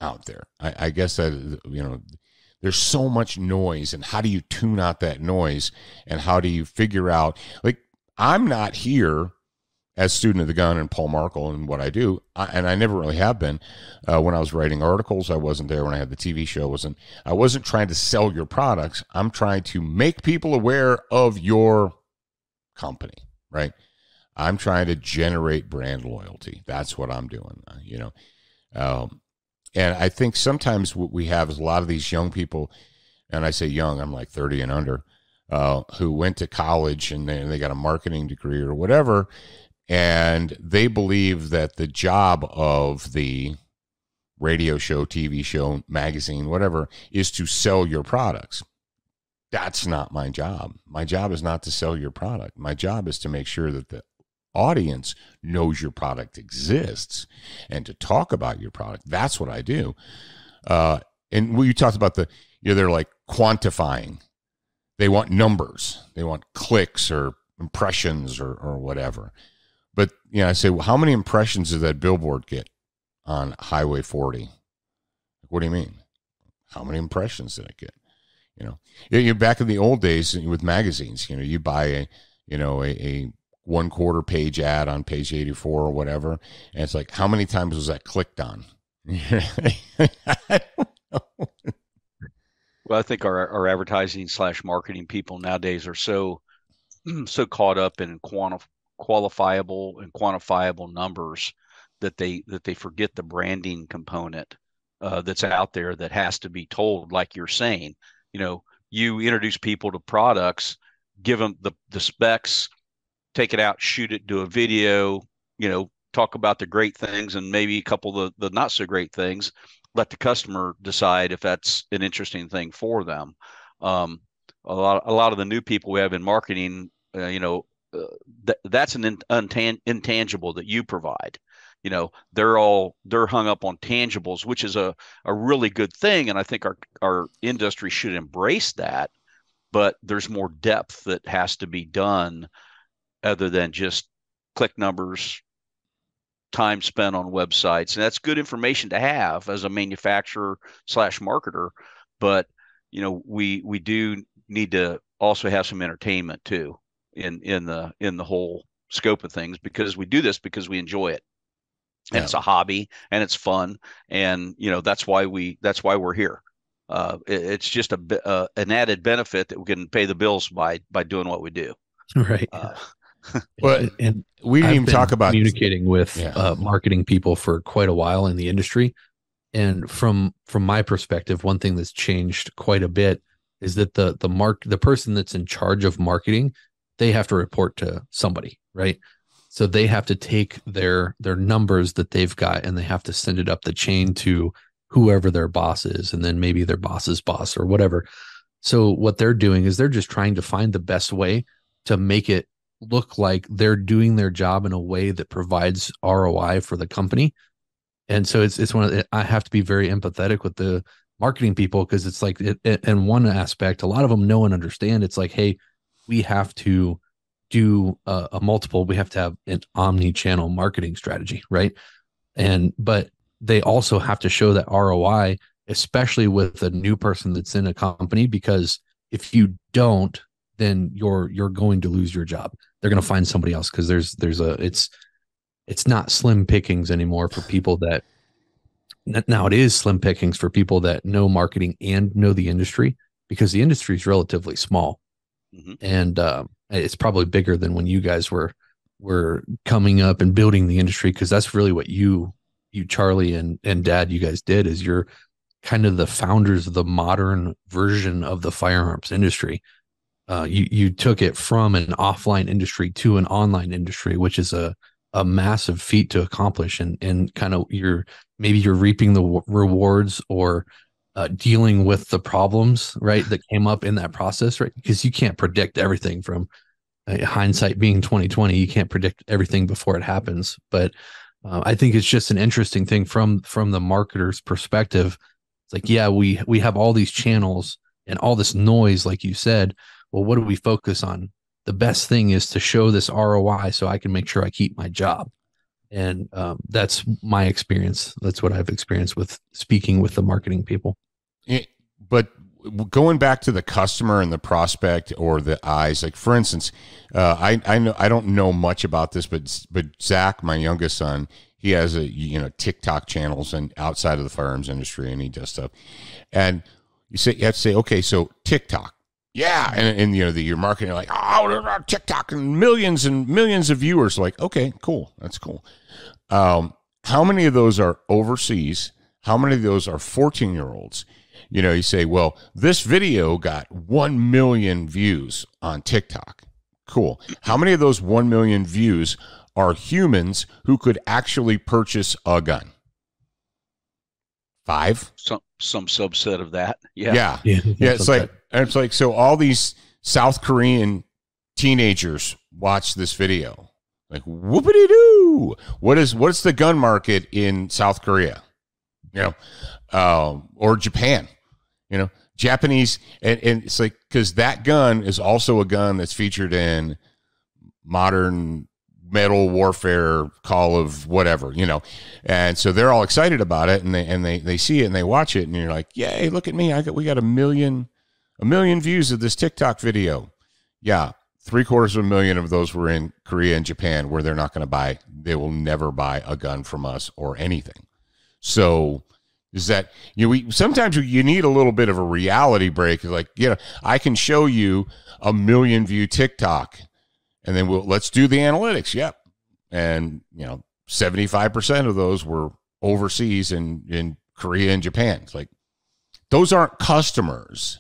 out there. I, I guess that you know there's so much noise and how do you tune out that noise and how do you figure out like i'm not here as student of the gun and Paul Markel and what I do, I, and I never really have been. Uh, when I was writing articles, I wasn't there. When I had the TV show, wasn't. I wasn't trying to sell your products. I'm trying to make people aware of your company, right? I'm trying to generate brand loyalty. That's what I'm doing. Uh, you know, um, and I think sometimes what we have is a lot of these young people, and I say young, I'm like 30 and under, uh, who went to college and they, they got a marketing degree or whatever, and they believe that the job of the radio show, TV show, magazine, whatever, is to sell your products. That's not my job. My job is not to sell your product. My job is to make sure that the audience knows your product exists and to talk about your product. That's what I do. Uh, and we talked about the, you know, they're like quantifying. They want numbers. They want clicks or impressions or, or whatever. But, you know, I say, well, how many impressions did that billboard get on Highway 40? What do you mean? How many impressions did it get? You know, you're back in the old days with magazines, you know, you buy a, you know, a, a one quarter page ad on page 84 or whatever. And it's like, how many times was that clicked on? Well, I think our, our advertising slash marketing people nowadays are so so caught up in quanti- qualifiable and quantifiable numbers that they that they forget the branding component uh, that's out there that has to be told. Like you're saying, you know, you introduce people to products, give them the the specs, take it out, shoot it, do a video, you know, talk about the great things and maybe a couple of the, the not so great things. Let the customer decide if that's an interesting thing for them. Um, a lot, a lot of the new people we have in marketing, uh, you know, uh, th- that's an in- untan- intangible that you provide. You know, they're all they're hung up on tangibles, which is a a really good thing, and I think our our industry should embrace that. But there's more depth that has to be done other than just click numbers, time spent on websites. And that's good information to have as a manufacturer slash marketer. But you know, we we do need to also have some entertainment too in in the in the whole scope of things because we do this because we enjoy it and yeah. it's a hobby and it's fun and you know that's why we that's why we're here uh, it, it's just a uh, an added benefit that we can pay the bills by by doing what we do right uh, but and we didn't I've even talk about communicating with yeah. uh, marketing people for quite a while in the industry, and from from my perspective, one thing that's changed quite a bit is that the the mark the person that's in charge of marketing they have to report to somebody, right? So they have to take their their numbers that they've got and they have to send it up the chain to whoever their boss is, and then maybe their boss's boss or whatever. So what they're doing is they're just trying to find the best way to make it look like they're doing their job in a way that provides ROI for the company. And so it's it's one of the, I have to be very empathetic with the marketing people because it's like it, it, in one aspect, a lot of them know and understand. It's like, hey, we have to do a, a multiple. We have to have an omni-channel marketing strategy, right? And but they also have to show that ROI, especially with a new person that's in a company, because if you don't, then you're you're going to lose your job. They're going to find somebody else because there's there's a it's it's not slim pickings anymore for people that now it is slim pickings for people that know marketing and know the industry because the industry is relatively small mm-hmm. and uh, it's probably bigger than when you guys were were coming up and building the industry because that's really what you you charlie and and dad you guys did is you're kind of the founders of the modern version of the firearms industry uh, you you took it from an offline industry to an online industry, which is a a massive feat to accomplish, and and kind of you're maybe you're reaping the w- rewards or uh, dealing with the problems right that came up in that process, right? Because you can't predict everything from uh, hindsight being 2020. You can't predict everything before it happens, but uh, I think it's just an interesting thing from from the marketer's perspective. It's like, yeah, we we have all these channels and all this noise, like you said, well, what do we focus on? The best thing is to show this ROI so I can make sure I keep my job. And um, that's my experience. That's what I've experienced with speaking with the marketing people. It, but going back to the customer and the prospect or the eyes, like for instance, uh, I I know I don't know much about this, but but Zach, my youngest son, he has a you know TikTok channels and outside of the firearms industry, and he does stuff. And you say you have to say, okay, so TikTok, yeah, and, and you know the you're marketing like oh TikTok and millions and millions of viewers. Like okay, cool, that's cool. Um, how many of those are overseas? How many of those are 14 year olds? You know, you say, well, this video got 1 million views on TikTok. Cool. How many of those 1 million views are humans who could actually purchase a gun? Five? Some some subset of that. Yeah. Yeah. Yeah. yeah it's like, it's like, so all these South Korean teenagers watch this video. Like, whoopity doo. What is, what's the gun market in South Korea? You know, uh, or Japan? you know japanese and, and it's like because that gun is also a gun that's featured in modern metal warfare call of whatever you know and so they're all excited about it and they and they they see it and they watch it and you're like yay look at me i got we got a million a million views of this tiktok video. Yeah three quarters of a million of those were in korea and japan where they're not going to buy. They will never buy a gun from us or anything. So is that you know, we sometimes you need a little bit of a reality break. Like you know i can show you a million view tiktok and then we'll let's do the analytics. Yep. And you know 75% of those were overseas in in korea and japan. It's like those aren't customers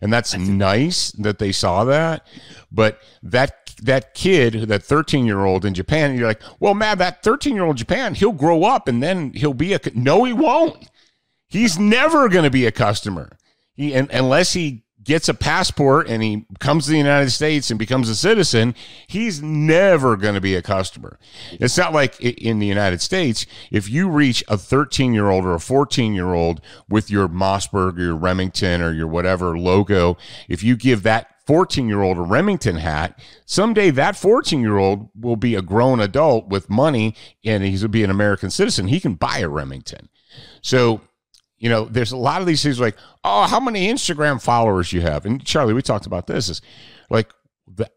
and that's nice that they saw that. But that that kid that 13 year old in japan you're like well man that 13 year old japan he'll grow up and then he'll be a no he won't. He's never going to be a customer. He and, unless he gets a passport and he comes to the United States and becomes a citizen, he's never going to be a customer. It's not like in the United States, if you reach a 13 year old or a 14 year old with your Mossberg or your Remington or your whatever logo, if you give that 14 year old a Remington hat, someday that 14 year old will be a grown adult with money and he's to be an American citizen. He can buy a Remington. So you know, there's a lot of these things like, oh, how many Instagram followers you have? And Charlie, we talked about this. Is like the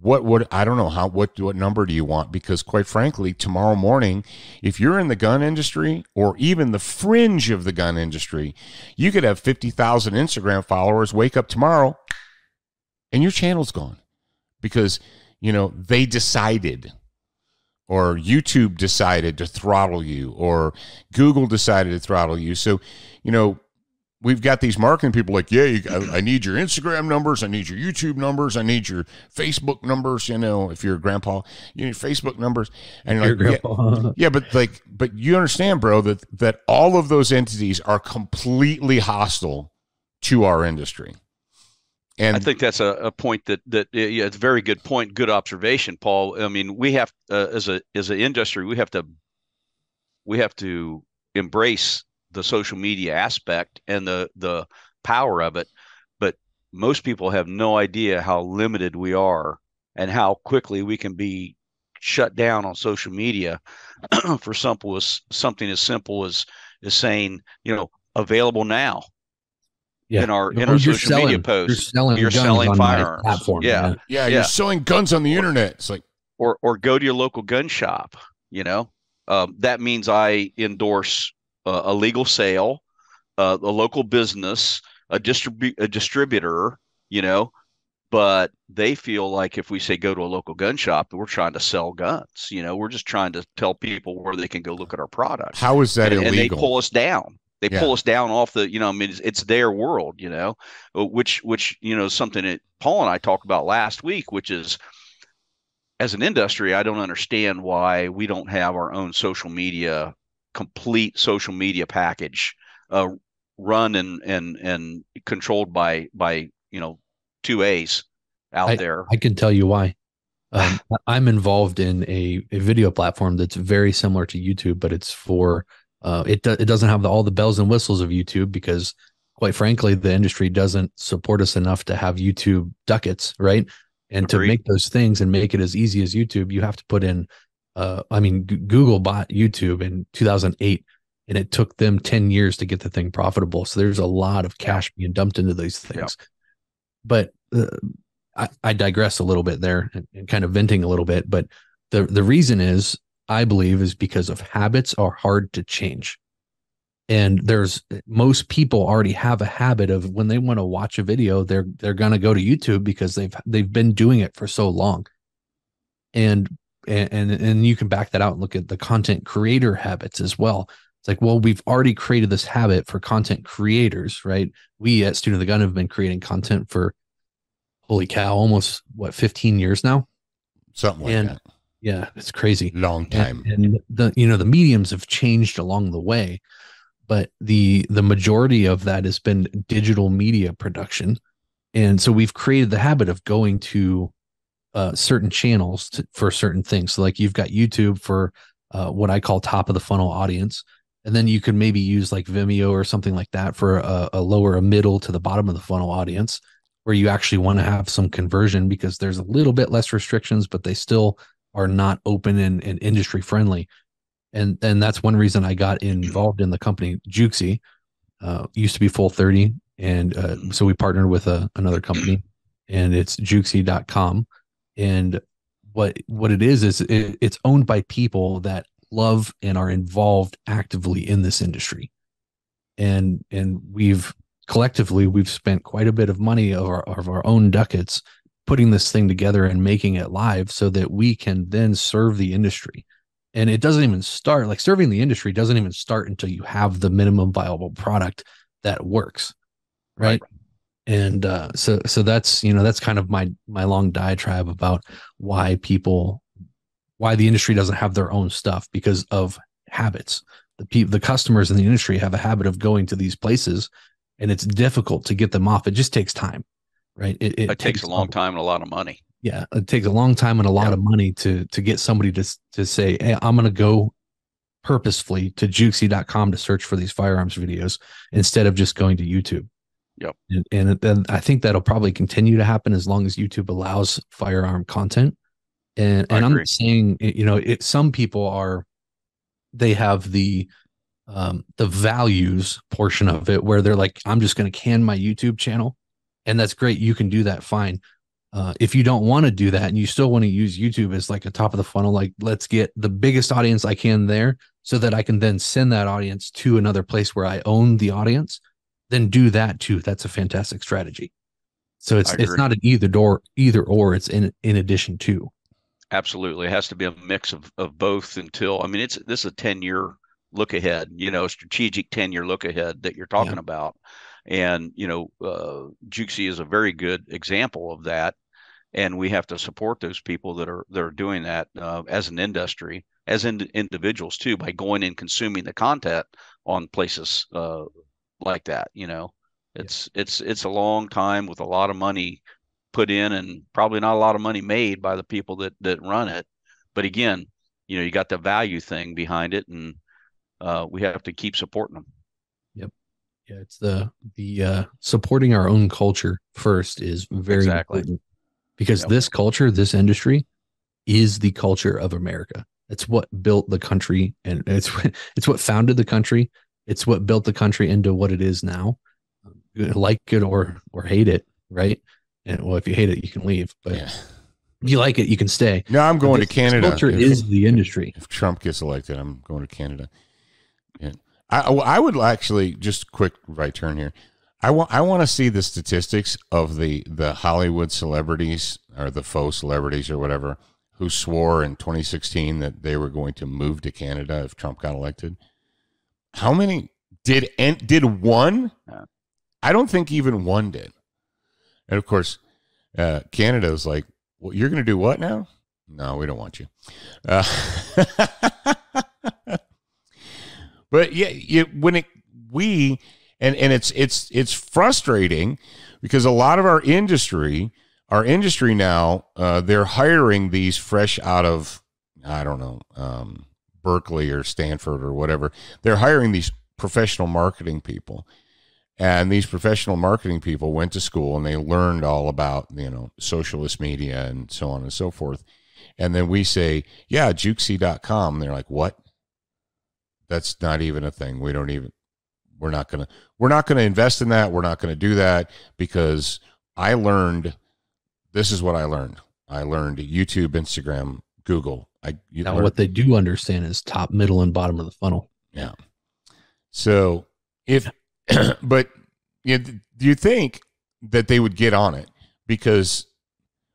what would I don't know how what what number do you want? Because quite frankly, tomorrow morning, if you're in the gun industry or even the fringe of the gun industry, you could have fifty thousand Instagram followers. Wake up tomorrow, and your channel's gone because you know they decided or YouTube decided to throttle you, or Google decided to throttle you. So, you know, we've got these marketing people like, yeah, I, I, need your Instagram numbers, I need your YouTube numbers, I need your Facebook numbers. You know, if you're a grandpa, you need Facebook numbers, and you're like, yeah, yeah, but like, but you understand, bro, that that all of those entities are completely hostile to our industry. And I think that's a, a point that that yeah, it's a very good point, good observation, Paul. I mean, we have uh, as a as an industry, we have to we have to embrace the social media aspect and the the power of it. But most people have no idea how limited we are and how quickly we can be shut down on social media for simple as something as simple as as saying, you know, available now yeah. in our in our social selling, media posts. You're selling, you're selling firearms. Platform, yeah. yeah. yeah, You're selling guns on the internet. It's like or or go to your local gun shop. You know, um, that means I endorse uh, a legal sale, uh, a local business, a distribu- a distributor. You know, but they feel like if we say go to a local gun shop, we're trying to sell guns. You know, we're just trying to tell people where they can go look at our product. How is that and, illegal? And they pull us down. They yeah. pull us down off the, you know, I mean, it's, it's, their world, you know, uh, which, which, you know, something that Paul and I talked about last week, which is as an industry, I don't understand why we don't have our own social media, complete social media package, uh, run and, and, and controlled by, by, you know, two A's out I, there. I can tell you why. Um, I'm involved in a, a video platform that's very similar to YouTube, but it's for uh, it do, it doesn't have the, all the bells and whistles of YouTube because, quite frankly, the industry doesn't support us enough to have YouTube ducats, right? And Agreed. to make those things and make it as easy as YouTube, you have to put in. Uh, I mean, G- Google bought YouTube in 2008, and it took them 10 years to get the thing profitable. So there's a lot of cash being dumped into these things. But uh, I, I, digress a little bit there and, and kind of venting a little bit. But the, the reason is, I believe, is because of habits are hard to change. And there's most people already have a habit of when they want to watch a video, they're they're gonna go to YouTube because they've they've been doing it for so long. And and and you can back that out and look at the content creator habits as well it's like, well, we've already created this habit for content creators, right? We at Student of the Gun have been creating content for holy cow, almost what, 15 years now? Something like and, that. Yeah, it's crazy. Long time. And, and the you know, the mediums have changed along the way, but the the majority of that has been digital media production. And so we've created the habit of going to uh, certain channels to, for certain things. So like you've got YouTube for uh, what I call top of the funnel audience and then you could maybe use like Vimeo or something like that for a, a lower, a middle to the bottom of the funnel audience, where you actually want to have some conversion because there's a little bit less restrictions, but they still are not open and, and industry friendly. And and that's one reason I got involved in the company Jooxi. Uh, used to be Full 30, and uh, so we partnered with a, uh, another company, and it's Jooxi.com. And what what it is is it, it's owned by people that love and are involved actively in this industry and and we've collectively we've spent quite a bit of money of our, of our own ducats putting this thing together and making it live so that we can then serve the industry and it doesn't even start like serving the industry doesn't even start until you have the minimum viable product that works right, right. and uh, so so that's you know that's kind of my my long diatribe about why people why the industry doesn't have their own stuff because of habits. The pe- the customers in the industry have a habit of going to these places, and it's difficult to get them off. It just takes time, right? It, it, it takes, takes, a long time and a lot of money. Yeah, it takes a long time and a lot yeah. of money to to get somebody to to say, "Hey, I'm going to go purposefully to Jooxi.com to search for these firearms videos instead of just going to YouTube." Yep. And, and, and I think that'll probably continue to happen as long as YouTube allows firearm content and and I'm saying you know it, some people are they have the um the values portion of it where they're like I'm just going to can my YouTube channel and that's great you can do that fine uh, if you don't want to do that and you still want to use YouTube as like a top of the funnel, like let's get the biggest audience I can there so that I can then send that audience to another place where I own the audience, then do that too. That's a fantastic strategy. So it's it's not an either door either or it's in in addition to. Absolutely, it has to be a mix of, of both until I mean it's this is a ten year look ahead, you know, strategic ten year look ahead that you're talking yeah. about, and you know, uh, is a very good example of that, and we have to support those people that are that are doing that uh, as an industry, as in, individuals too, by going and consuming the content on places uh, like that. You know, it's yeah. it's it's a long time with a lot of money put in and probably not a lot of money made by the people that that run it but again you know you got the value thing behind it and uh, we have to keep supporting them yeah it's the the uh, supporting our own culture first is very exactly. important because yep. this culture this industry is the culture of america it's what built the country and it's it's what founded the country it's what built the country into what it is now like it or or hate it right and well, if you hate it, you can leave. But yeah. if you like it, you can stay. No, I'm going this, to Canada. Culture if, is the industry. If Trump gets elected, I'm going to Canada. Yeah. I, I would actually just quick right turn here. I want I want to see the statistics of the the Hollywood celebrities or the faux celebrities or whatever who swore in 2016 that they were going to move to Canada if Trump got elected. How many did and did one? I don't think even one did. And of course, uh, Canada was like, well, you're going to do what now? No, we don't want you. Uh, but yeah, you, when it, we, and, and it's, it's, it's frustrating because a lot of our industry, our industry now, uh, they're hiring these fresh out of, I don't know, um, Berkeley or Stanford or whatever. They're hiring these professional marketing people. And these professional marketing people went to school and they learned all about you know socialist media and so on and so forth. And then we say yeah and they're like what that's not even a thing. We don't even we're not gonna we're not gonna invest in that. We're not gonna do that because I learned this is what I learned. I learned YouTube, Instagram, Google. I you now what they do understand is top, middle, and bottom of the funnel. Yeah. So if but you know, do you think that they would get on it because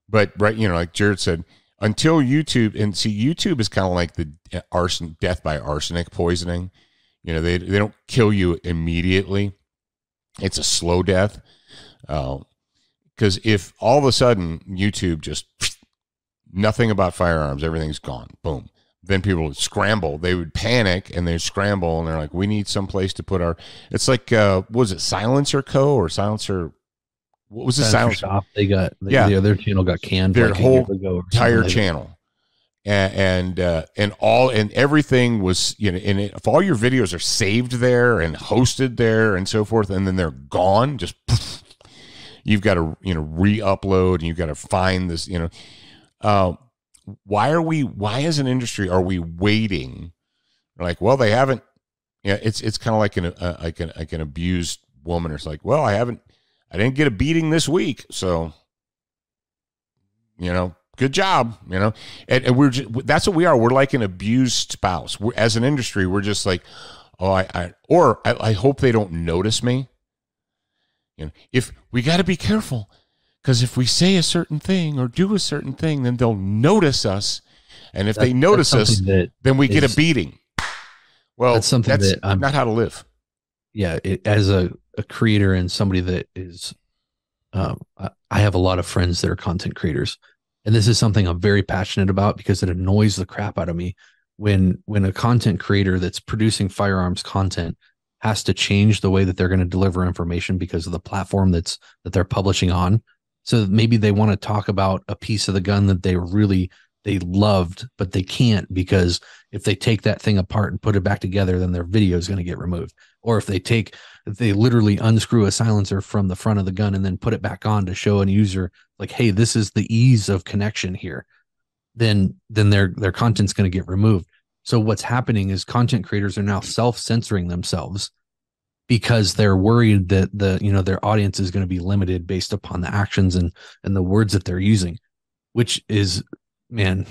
but right you know like Jarrad said until youtube and see youtube is kind of like the arson death by arsenic poisoning you know they, they don't kill you immediately it's a slow death because uh, if all of a sudden youtube just nothing about firearms everything's gone boom then people would scramble. They would panic and they'd scramble and they're like, we need some place to put our. It's like, uh, was it Silencer Co. or Silencer? What was the sound Shop. They got, they, yeah, their channel got canned. Their like whole entire channel. And and, uh, and all and everything was you know and if all your videos are saved there and hosted there and so forth and then they're gone just you've got to you know re-upload and you've got to find this you know uh, why are we why as an industry are we waiting like well they haven't yeah it's it's kind of like an uh, like an like an abused woman or it's like well i haven't i didn't get a beating this week so you know good job you know and, and we're just, that's what we are we're like an abused spouse we're, as an industry we're just like oh i, I or I, I hope they don't notice me you know if we got to be careful because if we say a certain thing or do a certain thing, then they'll notice us. And if that, they notice us, then we is, get a beating. Well, that's something that's that I'm not how to live. Yeah. It, as a, a creator and somebody that is, um, I have a lot of friends that are content creators. And this is something I'm very passionate about because it annoys the crap out of me when when a content creator that's producing firearms content has to change the way that they're going to deliver information because of the platform that's that they're publishing on so maybe they want to talk about a piece of the gun that they really they loved, but they can't because if they take that thing apart and put it back together, then their video is going to get removed. Or if they take, if they literally unscrew a silencer from the front of the gun and then put it back on to show a user like, hey, this is the ease of connection here, then then their their content's going to get removed. So what's happening is content creators are now self censoring themselves because they're worried that the you know their audience is going to be limited based upon the actions and and the words that they're using which is man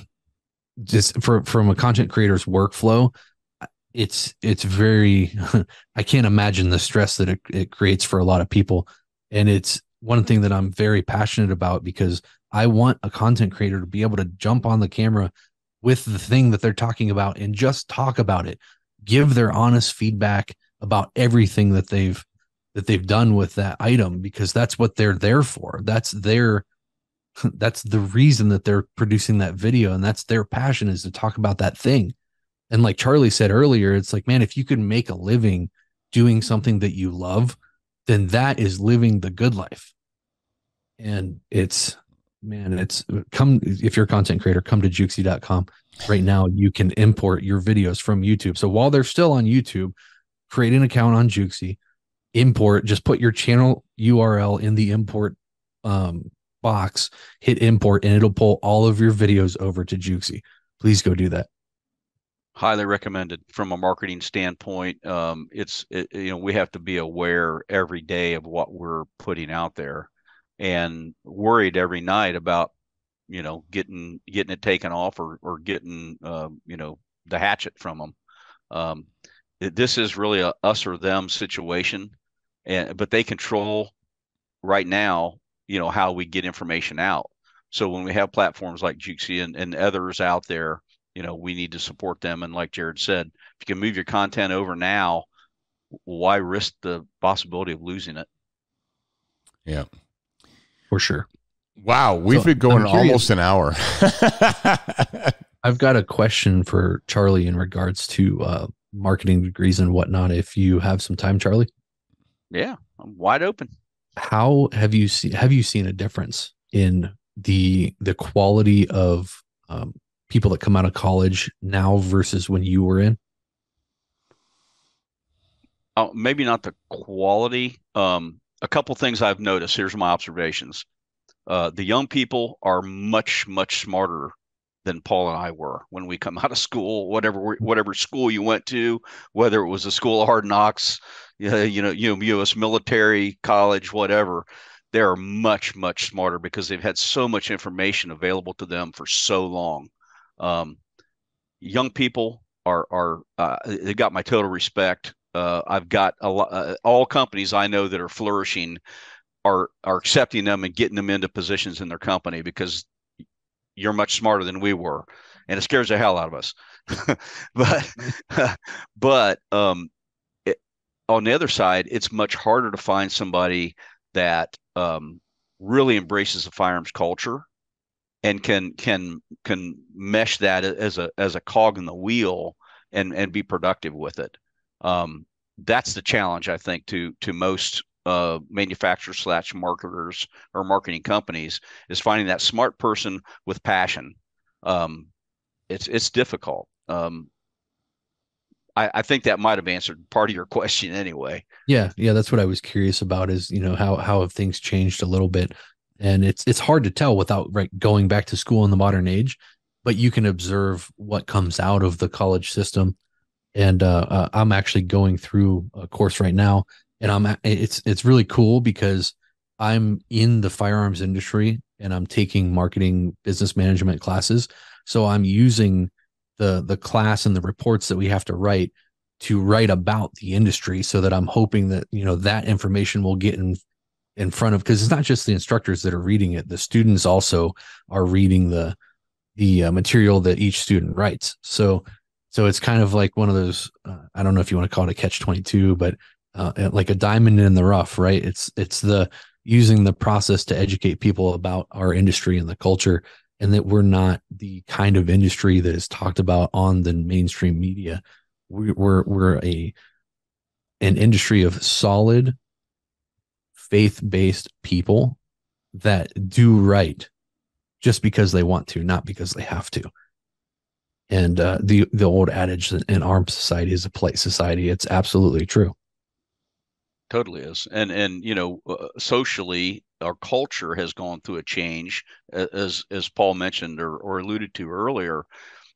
just for from a content creator's workflow it's it's very i can't imagine the stress that it, it creates for a lot of people and it's one thing that i'm very passionate about because i want a content creator to be able to jump on the camera with the thing that they're talking about and just talk about it give their honest feedback about everything that they've that they've done with that item because that's what they're there for. That's their that's the reason that they're producing that video and that's their passion is to talk about that thing. And like Charlie said earlier, it's like, man, if you can make a living doing something that you love, then that is living the good life. And it's man, it's come if you're a content creator, come to Jooxi.com. Right now, you can import your videos from YouTube. So while they're still on YouTube, create an account on Jooxi, import, just put your channel URL in the import um, box, hit import, and it'll pull all of your videos over to Jooxi. Please go do that. Highly recommended from a marketing standpoint. Um, it's it, you know we have to be aware every day of what we're putting out there, and worried every night about you know getting getting it taken off or or getting uh, you know the hatchet from them. Um, this is really a us or them situation, and but they control right now, you know, how we get information out. So when we have platforms like Jooxi and, and others out there, you know, we need to support them. And like Jarrad said, if you can move your content over now, why risk the possibility of losing it? Yeah, for sure. Wow, we've so been going almost an hour. I've got a question for Charlie in regards to uh, marketing degrees and whatnot if you have some time charlie yeah i'm wide open how have you seen have you seen a difference in the the quality of um, people that come out of college now versus when you were in? Oh, maybe not the quality. Um, a couple things i've noticed. Here's my observations. Uh, the young people are much much smarter than Paul and I were when we come out of school, whatever whatever school you went to, whether it was a school of hard knocks, you know, you know, U.S. military college, whatever. They're much much smarter because they've had so much information available to them for so long. Um, young people are are uh, they got my total respect. Uh, I've got a lot. Uh, all companies I know that are flourishing are are accepting them and getting them into positions in their company because you're much smarter than we were, and it scares the hell out of us. but but um, it, on the other side, it's much harder to find somebody that um, really embraces the firearms culture and can can can mesh that as a as a cog in the wheel and and be productive with it. Um, that's the challenge I think to to most uh, manufacturers slash marketers or marketing companies is finding that smart person with passion. Um, it's it's difficult. Um, I, I think that might have answered part of your question anyway. Yeah, yeah, that's what I was curious about. Is you know how how have things changed a little bit, and it's it's hard to tell without right going back to school in the modern age, but you can observe what comes out of the college system. And uh, uh, I'm actually going through a course right now and I'm it's it's really cool because I'm in the firearms industry and I'm taking marketing business management classes. So I'm using the the class and the reports that we have to write to write about the industry so that I'm hoping that you know that information will get in in front of because it's not just the instructors that are reading it the students also are reading the the uh, material that each student writes so so it's kind of like one of those uh, I don't know if you want to call it a catch 22 but uh, like a diamond in the rough, right? It's it's the using the process to educate people about our industry and the culture, and that we're not the kind of industry that is talked about on the mainstream media. We, we're we're a an industry of solid, faith based people that do right just because they want to, not because they have to. And uh, the the old adage that an armed society is a polite society, it's absolutely true totally is. And and you know uh, socially our culture has gone through a change as as paul mentioned or, or alluded to earlier.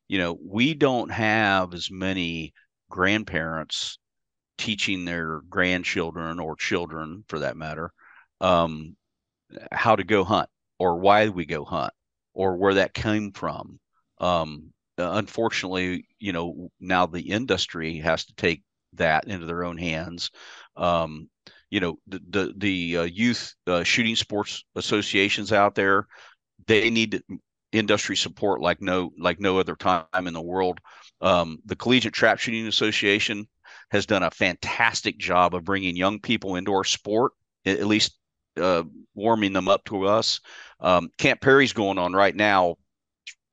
You know we don't have as many grandparents teaching their grandchildren or children for that matter um, how to go hunt or why we go hunt or where that came from. Um, unfortunately you know now the industry has to take that into their own hands um, you know the the, the uh, youth uh, shooting sports associations out there they need industry support like no like no other time in the world. Um, the collegiate trap shooting association has done a fantastic job of bringing young people into our sport at least uh, warming them up to us. Um, camp perry's going on right now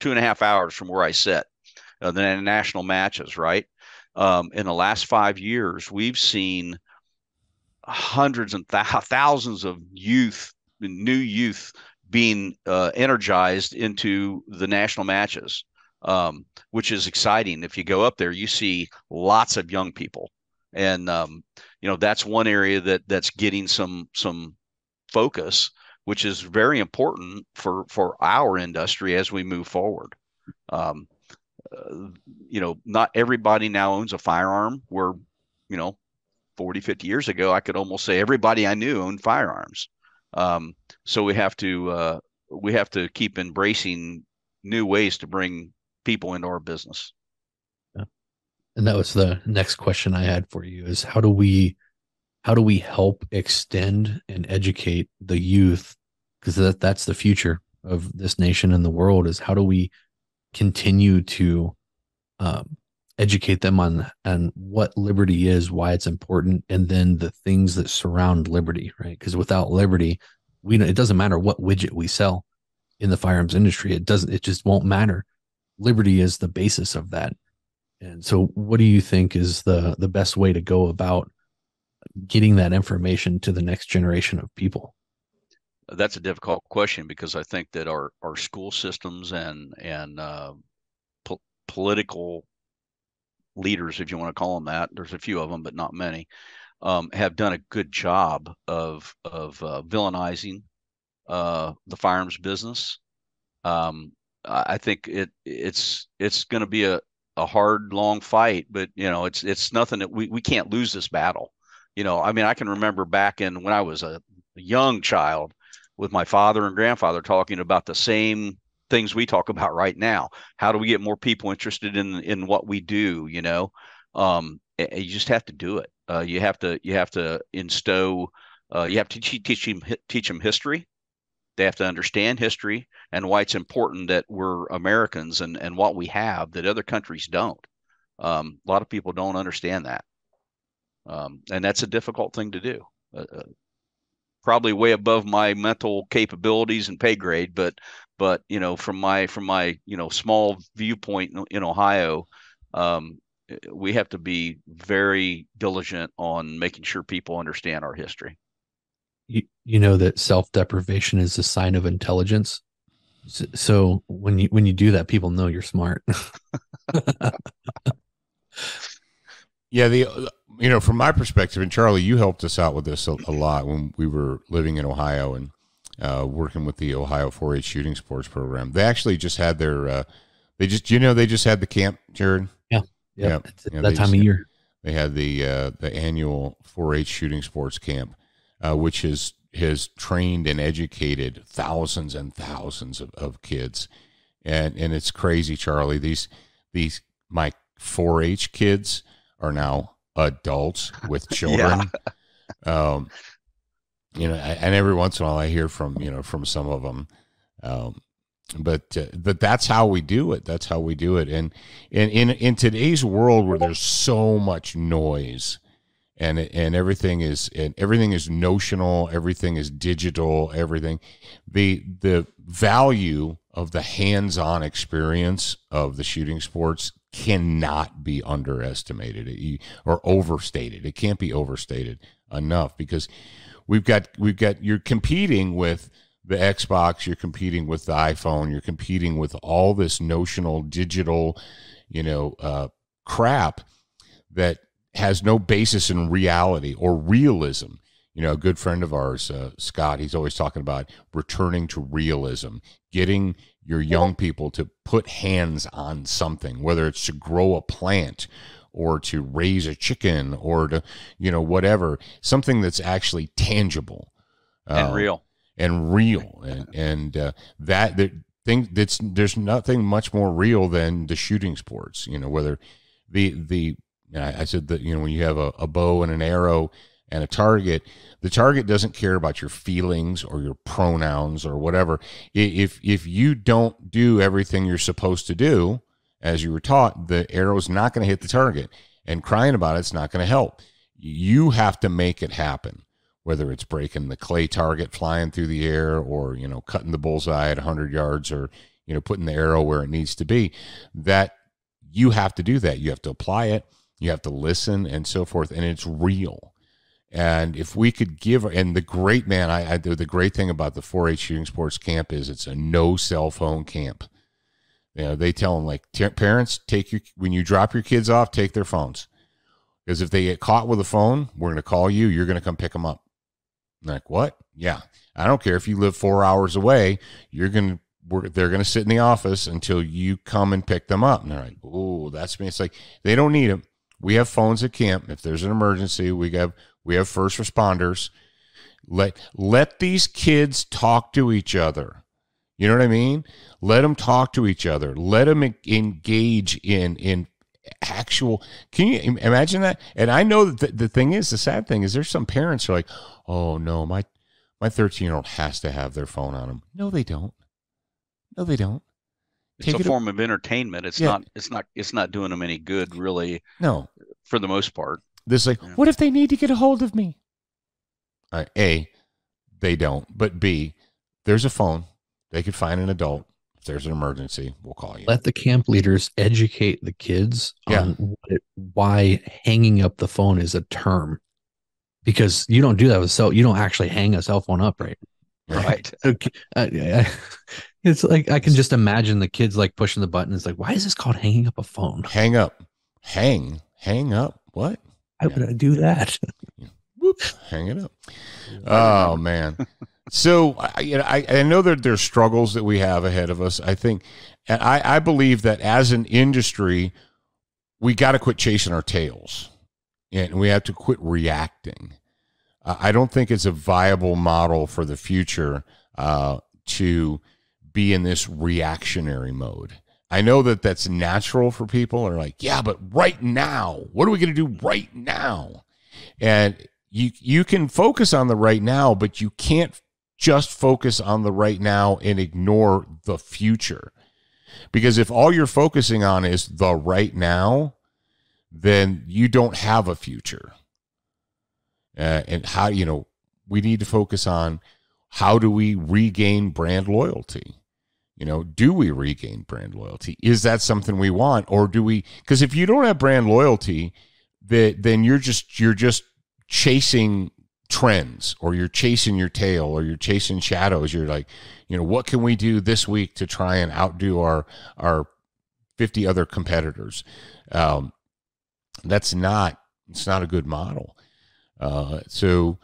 two and a half hours from where i sit uh, the national matches right? Um, in the last five years we've seen hundreds and th- thousands of youth, new youth, being uh, energized into the national matches, um, which is exciting. If you go up there, you see lots of young people, and um, you know that's one area that that's getting some some focus, which is very important for for our industry as we move forward. Um, uh, you know, not everybody now owns a firearm. Where you know 40, 50 years ago, I could almost say everybody I knew owned firearms. Um, so we have to uh, we have to keep embracing new ways to bring people into our business. Yeah. And that was the next question I had for you is how do we how do we help extend and educate the youth because that that's the future of this nation and the world is how do we continue to um, educate them on on what liberty is, why it's important, and then the things that surround liberty, right? Because without liberty, we it doesn't matter what widget we sell in the firearms industry. It doesn't. It just won't matter. Liberty is the basis of that. And so, what do you think is the the best way to go about getting that information to the next generation of people? That's a difficult question because I think that our our school systems and and uh, po- political leaders, if you want to call them that, there's a few of them, but not many, um, have done a good job of of uh, villainizing uh, the firearms business. Um, I think it it's it's going to be a a hard, long fight, but you know, it's it's nothing that we we can't lose this battle. You know, I mean, I can remember back in when I was a young child with my father and grandfather talking about the same things we talk about right now. How do we get more people interested in in what we do? You know, um, you just have to do it. Uh, you have to you have to instow. Uh, you have to teach, teach them teach them history. They have to understand history and why it's important that we're Americans and and what we have that other countries don't. Um, a lot of people don't understand that, um, and that's a difficult thing to do. Uh, uh probably way above my mental capabilities and pay grade, but but you know from my from my you know small viewpoint in, in Ohio, um, we have to be very diligent on making sure people understand our history. You, you know that self deprivation is a sign of intelligence. So, so when you when you do that, people know you're smart. yeah, the you know from my perspective, and Charlie, you helped us out with this a, a lot when we were living in Ohio and uh, working with the Ohio 4-H shooting sports program. They actually just had their uh, they just you know they just had the camp, Jarrad. Yeah, yeah, yeah that time of year. They had the uh, the annual 4-H shooting sports camp, uh, which is has trained and educated thousands and thousands of, of kids, and and it's crazy, Charlie. These these my 4-H kids are now adults with children. yeah. um, you know, and every once in a while I hear from you know from some of them, um, but uh, but that's how we do it. That's how we do it. And and in in today's world where there's so much noise, and and everything is and everything is notional, everything is digital, everything, the the value of the hands-on experience of the shooting sports cannot be underestimated or overstated. It can't be overstated enough because we've got we've got you're competing with the Xbox, you're competing with the iPhone, you're competing with all this notional digital, you know, uh, crap that has no basis in reality or realism. You know, a good friend of ours, uh, Scott, he's always talking about returning to realism, getting your young people to put hands on something, whether it's to grow a plant or to raise a chicken or to, you know, whatever, something that's actually tangible and uh, real and real. And, and uh, that, that thing that's, there's nothing much more real than the shooting sports, you know, whether the, the, I said that, you know, when you have a, a bow and an arrow and a target, the target doesn't care about your feelings or your pronouns or whatever. If if you don't do everything you're supposed to do as you were taught, the arrow's not going to hit the target. And crying about it's not going to help. You have to make it happen. Whether it's breaking the clay target flying through the air or, you know, cutting the bullseye at 100 yards or, you know, putting the arrow where it needs to be, that you have to do that. You have to apply it. You have to listen and so forth. And it's real and if we could give, and the great man, I, I the great thing about the 4-H shooting sports camp is it's a no cell phone camp. You know, they tell them like parents take your when you drop your kids off, take their phones because if they get caught with a phone, we're going to call you. You're going to come pick them up. I'm like what? Yeah, I don't care if you live four hours away. You're going to they're going to sit in the office until you come and pick them up. And they're like, oh, that's me. It's like they don't need them. We have phones at camp. If there's an emergency, we have we have first responders. Let let these kids talk to each other. You know what I mean? Let them talk to each other. Let them engage in in actual. Can you imagine that? And I know that the, the thing is, the sad thing is, there's some parents who are like, "Oh no, my my 13 year old has to have their phone on them." No, they don't. No, they don't. It's Take a it form of entertainment. It's yeah. not. It's not. It's not doing them any good, really. No, for the most part. This like, yeah. what if they need to get a hold of me? Uh, a, they don't. But B, there's a phone. They could find an adult. If there's an emergency, we'll call you. Let the camp leaders educate the kids yeah. on it, why hanging up the phone is a term. Because you don't do that with cell. You don't actually hang a cell phone up, right? Right. okay. Uh, it's like I can just imagine the kids like pushing the button. It's like, why is this called hanging up a phone? Hang up. Hang. Hang up. What? Why would I do that? Whoop, hang it up. Oh man. So I, you know, I, I know that there's struggles that we have ahead of us. I think and I, I believe that as an industry, we got to quit chasing our tails, and we have to quit reacting. Uh, I don't think it's a viable model for the future uh, to be in this reactionary mode. I know that that's natural for people. Are like, yeah, but right now, what are we going to do right now? And you you can focus on the right now, but you can't just focus on the right now and ignore the future. Because if all you're focusing on is the right now, then you don't have a future. Uh, and how, you know, we need to focus on how do we regain brand loyalty? You know, do we regain brand loyalty? Is that something we want? Or do we, because if you don't have brand loyalty, that then you're just, you're just chasing trends or you're chasing your tail or you're chasing shadows you're like you know what can we do this week to try and outdo our our 50 other competitors? Um, that's not it's not a good model. Uh, so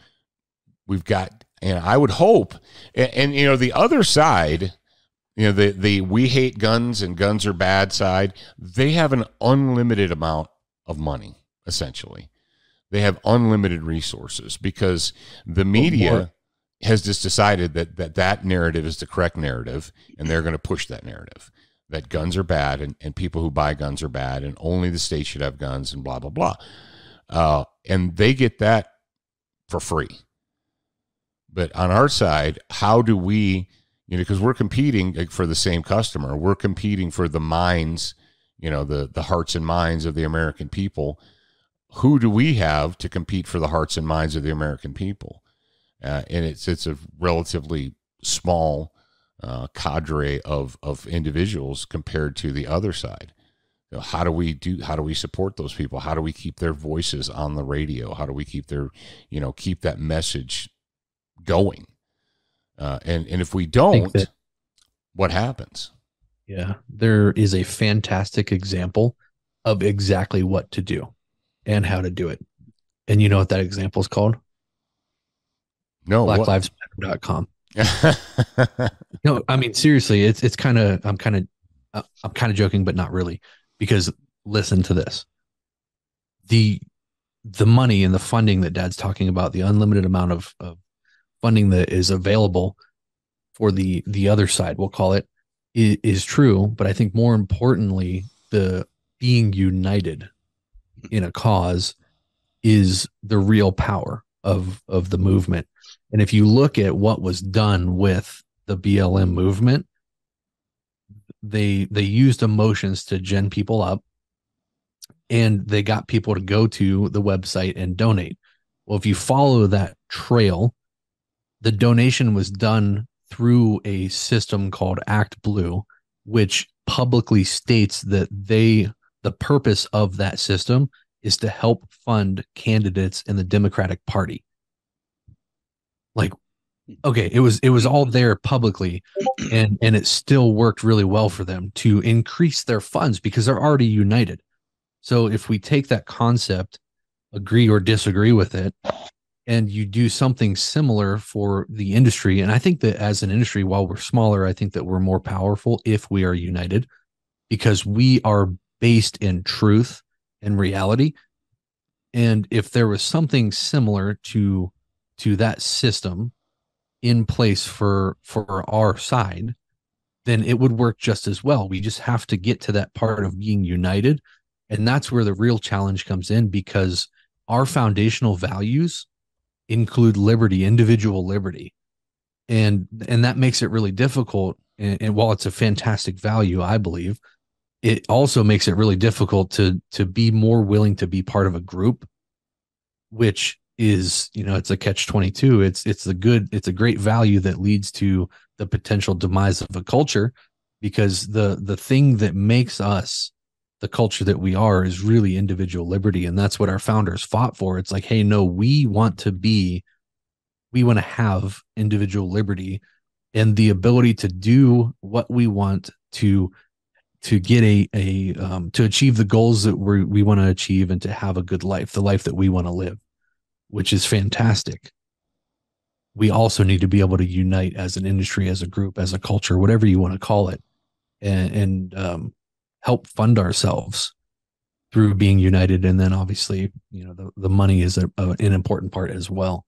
we've got and i would hope and, and you know the other side you know the the we hate guns and guns are bad side they have an unlimited amount of money essentially they have unlimited resources because the media has just decided that that, that narrative is the correct narrative and they're going to push that narrative. That guns are bad and, and people who buy guns are bad and only the state should have guns and blah blah blah. Uh, and they get that for free. But on our side how do we you know because we're competing for the same customer. We're competing for the minds you know the the hearts and minds of the american people who do we have to compete for the hearts and minds of the American people? Uh, and it's it's a relatively small uh, cadre of of individuals compared to the other side. You know, how do we do? How do we support those people? How do we keep their voices on the radio? How do we keep their you know keep that message going? Uh, and and if we don't, that, what happens? Yeah, there is a fantastic example of exactly what to do and how to do it. And you know what that example is called? No, blacklivesmatter.com. no, I mean seriously, it's it's kind of I'm kind of uh, I'm kind of joking, but not really, because listen to this. The the money and the funding that Dad's talking about, the unlimited amount of, of funding that is available for the the other side, we'll call it, is, is true. But I think more importantly, the being united in a cause is the real power of of the movement. And if you look at what was done with the BLM movement, they they used emotions to gen people up and they got people to go to the website and donate. Well, if you follow that trail, the donation was done through a system called ActBlue, which publicly states that they the purpose of that system is to help fund candidates in the Democratic Party. Like okay, it was it was all there publicly and and it still worked really well for them to increase their funds because they're already united. So if we take that concept, agree or disagree with it, and you do something similar for the industry and i think that as an industry while we're smaller i think that we're more powerful if we are united because we are based in truth and reality. And if there was something similar to to that system in place for for our side then it would work just as well. We just have to get to that part of being united. And that's where the real challenge comes in because our foundational values include liberty individual liberty. And and that makes it really difficult. And, and while it's a fantastic value i believe it also makes it really difficult to to be more willing to be part of a group which is you know it's a catch 22 it's it's a good it's a great value that leads to the potential demise of a culture because the the thing that makes us the culture that we are is really individual liberty. And that's what our founders fought for. It's like hey no we want to be we want to have individual liberty and the ability to do what we want to to get a a um, to achieve the goals that we we want to achieve and to have a good life, the life that we want to live, which is fantastic. We also need to be able to unite as an industry, as a group, as a culture, whatever you want to call it, and, and um, help fund ourselves through being united. And then obviously, you know, the, the money is a, a, an important part as well.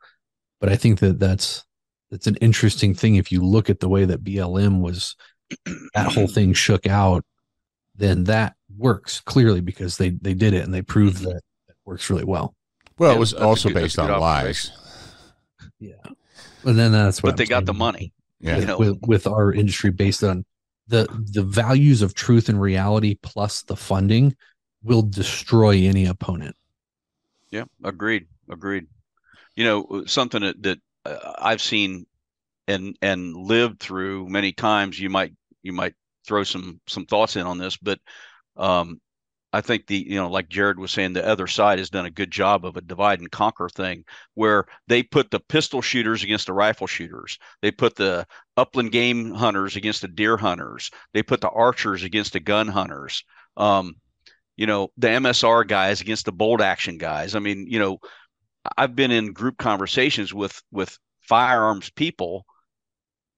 But I think that that's that's an interesting thing. If you look at the way that BLM was, that whole thing shook out, then that works clearly because they they did it and they proved that it works really well. Well, Yeah, it was also good- based on lies. Yeah, and then that's what But they I'm got the money. Yeah. You know. with with our industry based on the the values of truth and reality plus the funding will destroy any opponent. Yeah, agreed, agreed. You know, something that, that uh, I've seen and and lived through many times. You might you might throw some some thoughts in on this, but um, I think the you know like Jarrad was saying, the other side has done a good job of a divide and conquer thing, where they put the pistol shooters against the rifle shooters, they put the upland game hunters against the deer hunters, they put the archers against the gun hunters. Um, you know the MSR guys against the bolt action guys. I mean, you know, I've been in group conversations with with firearms people,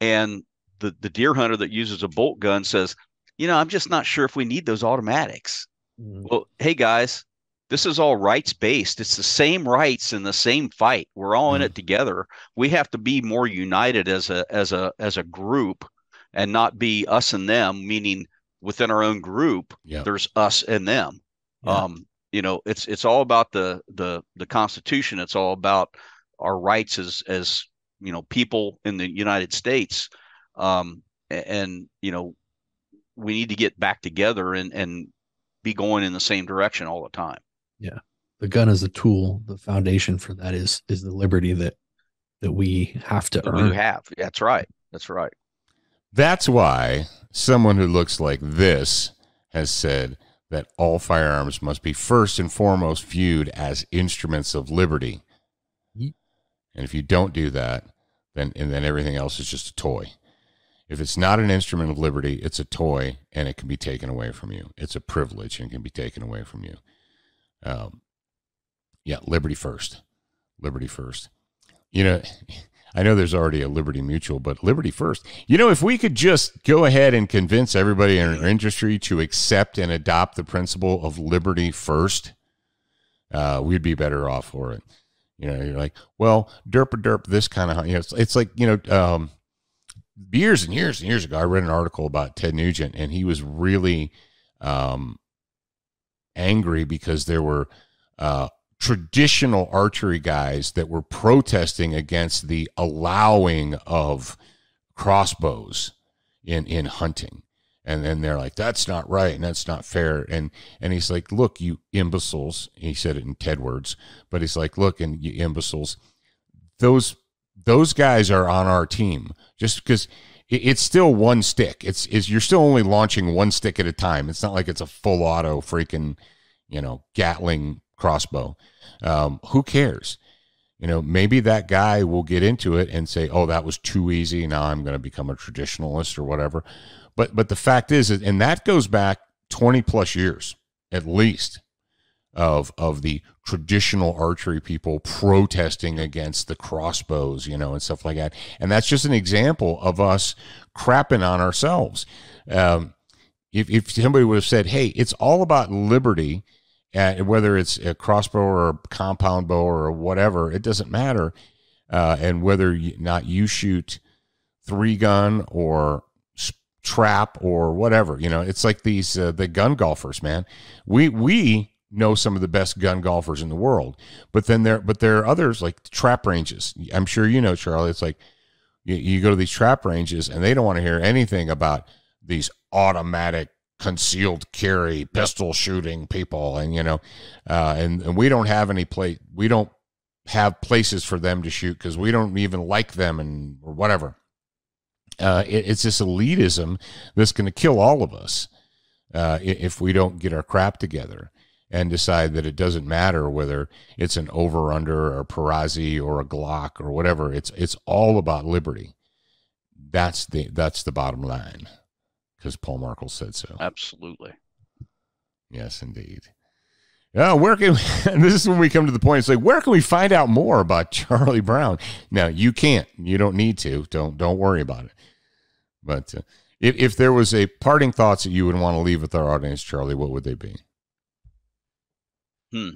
and the the deer hunter that uses a bolt gun says, you know, I'm just not sure if we need those automatics. Well, hey guys, this is all rights based. It's the same rights in the same fight. We're all in it together. We have to be more united as a as a as a group, and not be us and them. Meaning within our own group, Yeah. there's us and them. Yeah. Um, you know, it's it's all about the the the Constitution. It's all about our rights as as you know people in the United States. Um, a- and you know, we need to get back together and and be going in the same direction all the time. Yeah, the gun is a tool. The foundation for that is is the liberty that that we have to That we have. That's right. That's right. That's why someone who looks like this has said that all firearms must be first and foremost viewed as instruments of liberty. Ye- And if you don't do that, then and then everything else is just a toy. If it's not an instrument of liberty, it's a toy and it can be taken away from you. It's a privilege and can be taken away from you. Um, yeah, liberty first. Liberty first. You know, I know there's already a Liberty Mutual, but Liberty First. You know, if we could just go ahead and convince everybody in our industry to accept and adopt the principle of Liberty First, uh, we'd be better off for it. You know, you're like, well, derp a derp, this kind of, you know, it's, it's like, you know, um, years and years and years ago, I read an article about Ted Nugent, and he was really um, angry because there were uh, traditional archery guys that were protesting against the allowing of crossbows in in hunting. And then they're like that's not right and that's not fair. And and he's like look you imbeciles he said it in ted words but he's like look and you imbeciles those those guys are on our team just because it, it's still one stick. It's is you're still only launching one stick at a time. It's not like it's a full auto freaking you know gatling crossbow. Um, who cares? You know maybe that guy will get into it and say oh that was too easy. Now i'm going to become a traditionalist or whatever. But but the fact is and that goes back 20 plus years at least of of the traditional archery people protesting against the crossbows you know and stuff like that and that's just an example of us crapping on ourselves um, if, if somebody would have said hey it's all about liberty uh, whether it's a crossbow or a compound bow or whatever, it doesn't matter. Uh, and whether you, not you shoot three gun or trap or whatever, you know, it's like these uh, the gun golfers, man. We we know some of the best gun golfers in the world, but then there but there are others like trap ranges. I'm sure you know, Charlie. It's like you, you go to these trap ranges and they don't want to hear anything about these automatic concealed carry pistol shooting people and you know uh, and, and we don't have any place we don't have places for them to shoot because we don't even like them and or whatever uh, it, it's this elitism that's going to kill all of us uh, if we don't get our crap together and decide that it doesn't matter whether it's an over under or a Perazzi or a Glock or whatever it's it's all about liberty that's the that's the bottom line because Paul Markel said so. Absolutely. Yes, indeed. Yeah, where can and this is when we come to the point. It's like where can we find out more about Charlie Brown? Now you can't. You don't need to. Don't don't worry about it. But uh, if, if there was a parting thoughts that you would want to leave with our audience, Charlie, what would they be? Hmm.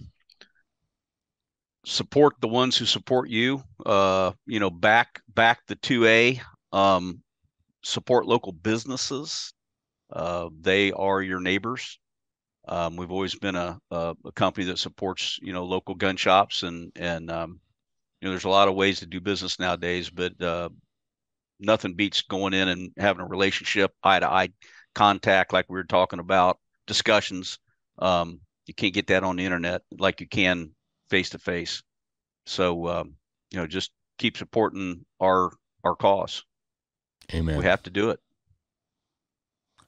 Support the ones who support you. Uh, you know, back back the two A. Um, support local businesses. Uh, they are your neighbors. Um, we've always been a, a, a company that supports you know local gun shops and and um, you know there's a lot of ways to do business nowadays, but uh, nothing beats going in and having a relationship, eye to eye contact, like we were talking about, discussions. Um, you can't get that on the internet like you can face to face. So um, you know, just keep supporting our our cause. Amen. We have to do it.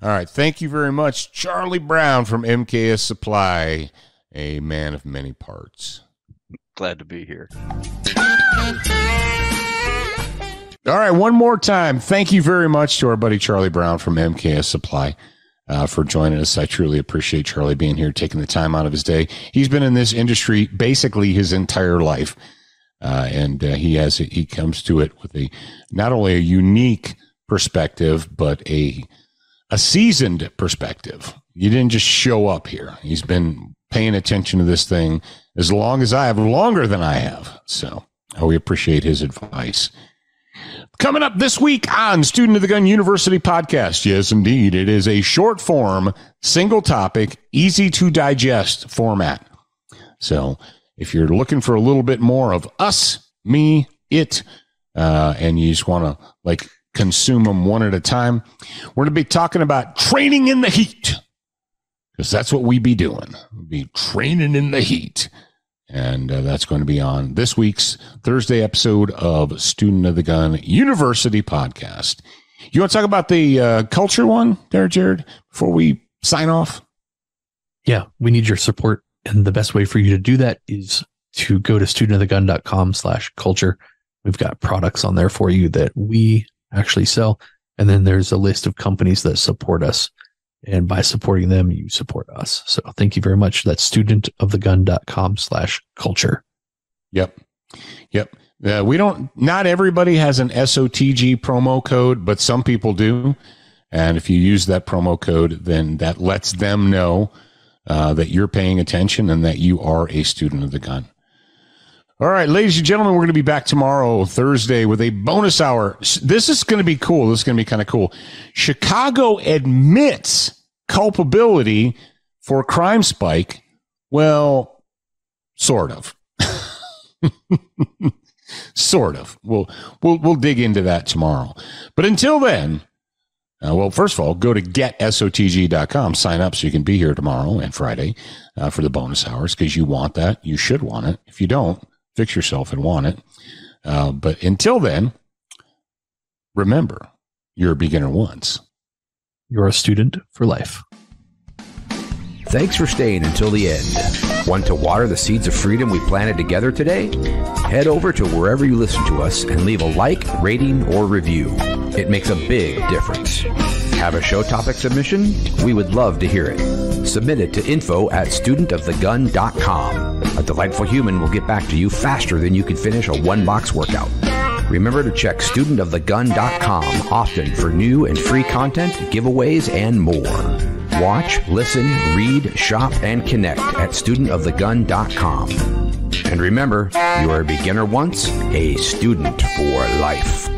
All right. Thank you very much, Charlie Brown from MKS Supply, a man of many parts. Glad to be here. All right, one more time. Thank you very much to our buddy Charlie Brown from MKS Supply uh, for joining us. I truly appreciate Charlie being here, taking the time out of his day. He's been in this industry basically his entire life, uh, and uh, he has he comes to it with a not only a unique perspective but a a seasoned perspective. You didn't just show up here. He's been paying attention to this thing as long as I have, longer than I have. So we appreciate his advice. Coming up this week on Student of the Gun University podcast. Yes, indeed. It is a short form, single topic, easy to digest format. So if you're looking for a little bit more of us, me, it, uh, and you just want to like consume them one at a time, we're going to be talking about training in the heat because that's what we be doing. We'll be training in the heat. And uh, that's going to be on this week's Thursday episode of Student of the Gun University podcast. You want to talk about the uh, culture one there, Jarrad, before we sign off? Yeah, we need your support. And the best way for you to do that is to go to studentofthegun.com slash culture. We've got products on there for you that we actually sell. And then there's a list of companies that support us. And by supporting them, you support us. So thank you very much. That's studentofthegun.com slash culture. Yep. Yep. Uh, we don't, not everybody has an SOTG promo code, but some people do. And if you use that promo code, then that lets them know uh, that you're paying attention and that you are a student of the gun. All right, ladies and gentlemen, we're going to be back tomorrow, Thursday, with a bonus hour. This is going to be cool. This is going to be kind of cool. Chicago admits culpability for crime spike. Well, sort of. sort of. We'll we'll we'll dig into that tomorrow. But until then, uh, well, first of all, go to getsotg.com, sign up so you can be here tomorrow and Friday uh, for the bonus hours because you want that. You should want it. If you don't, fix yourself and want it. Uh, but until then, remember, you're a beginner once. You're a student for life. Thanks for staying until the end. Want to water the seeds of freedom we planted together today? Head over to wherever you listen to us and leave a like, rating, or review. It makes a big difference. Have a show topic submission? We would love to hear it. Submit it to info at studentofthegun.com. A delightful human will get back to you faster than you can finish a one box workout. Remember to check studentofthegun.com often for new and free content, giveaways, and more. Watch, listen, read, shop, and connect at studentofthegun.com. And remember, you are a beginner once, a student for life.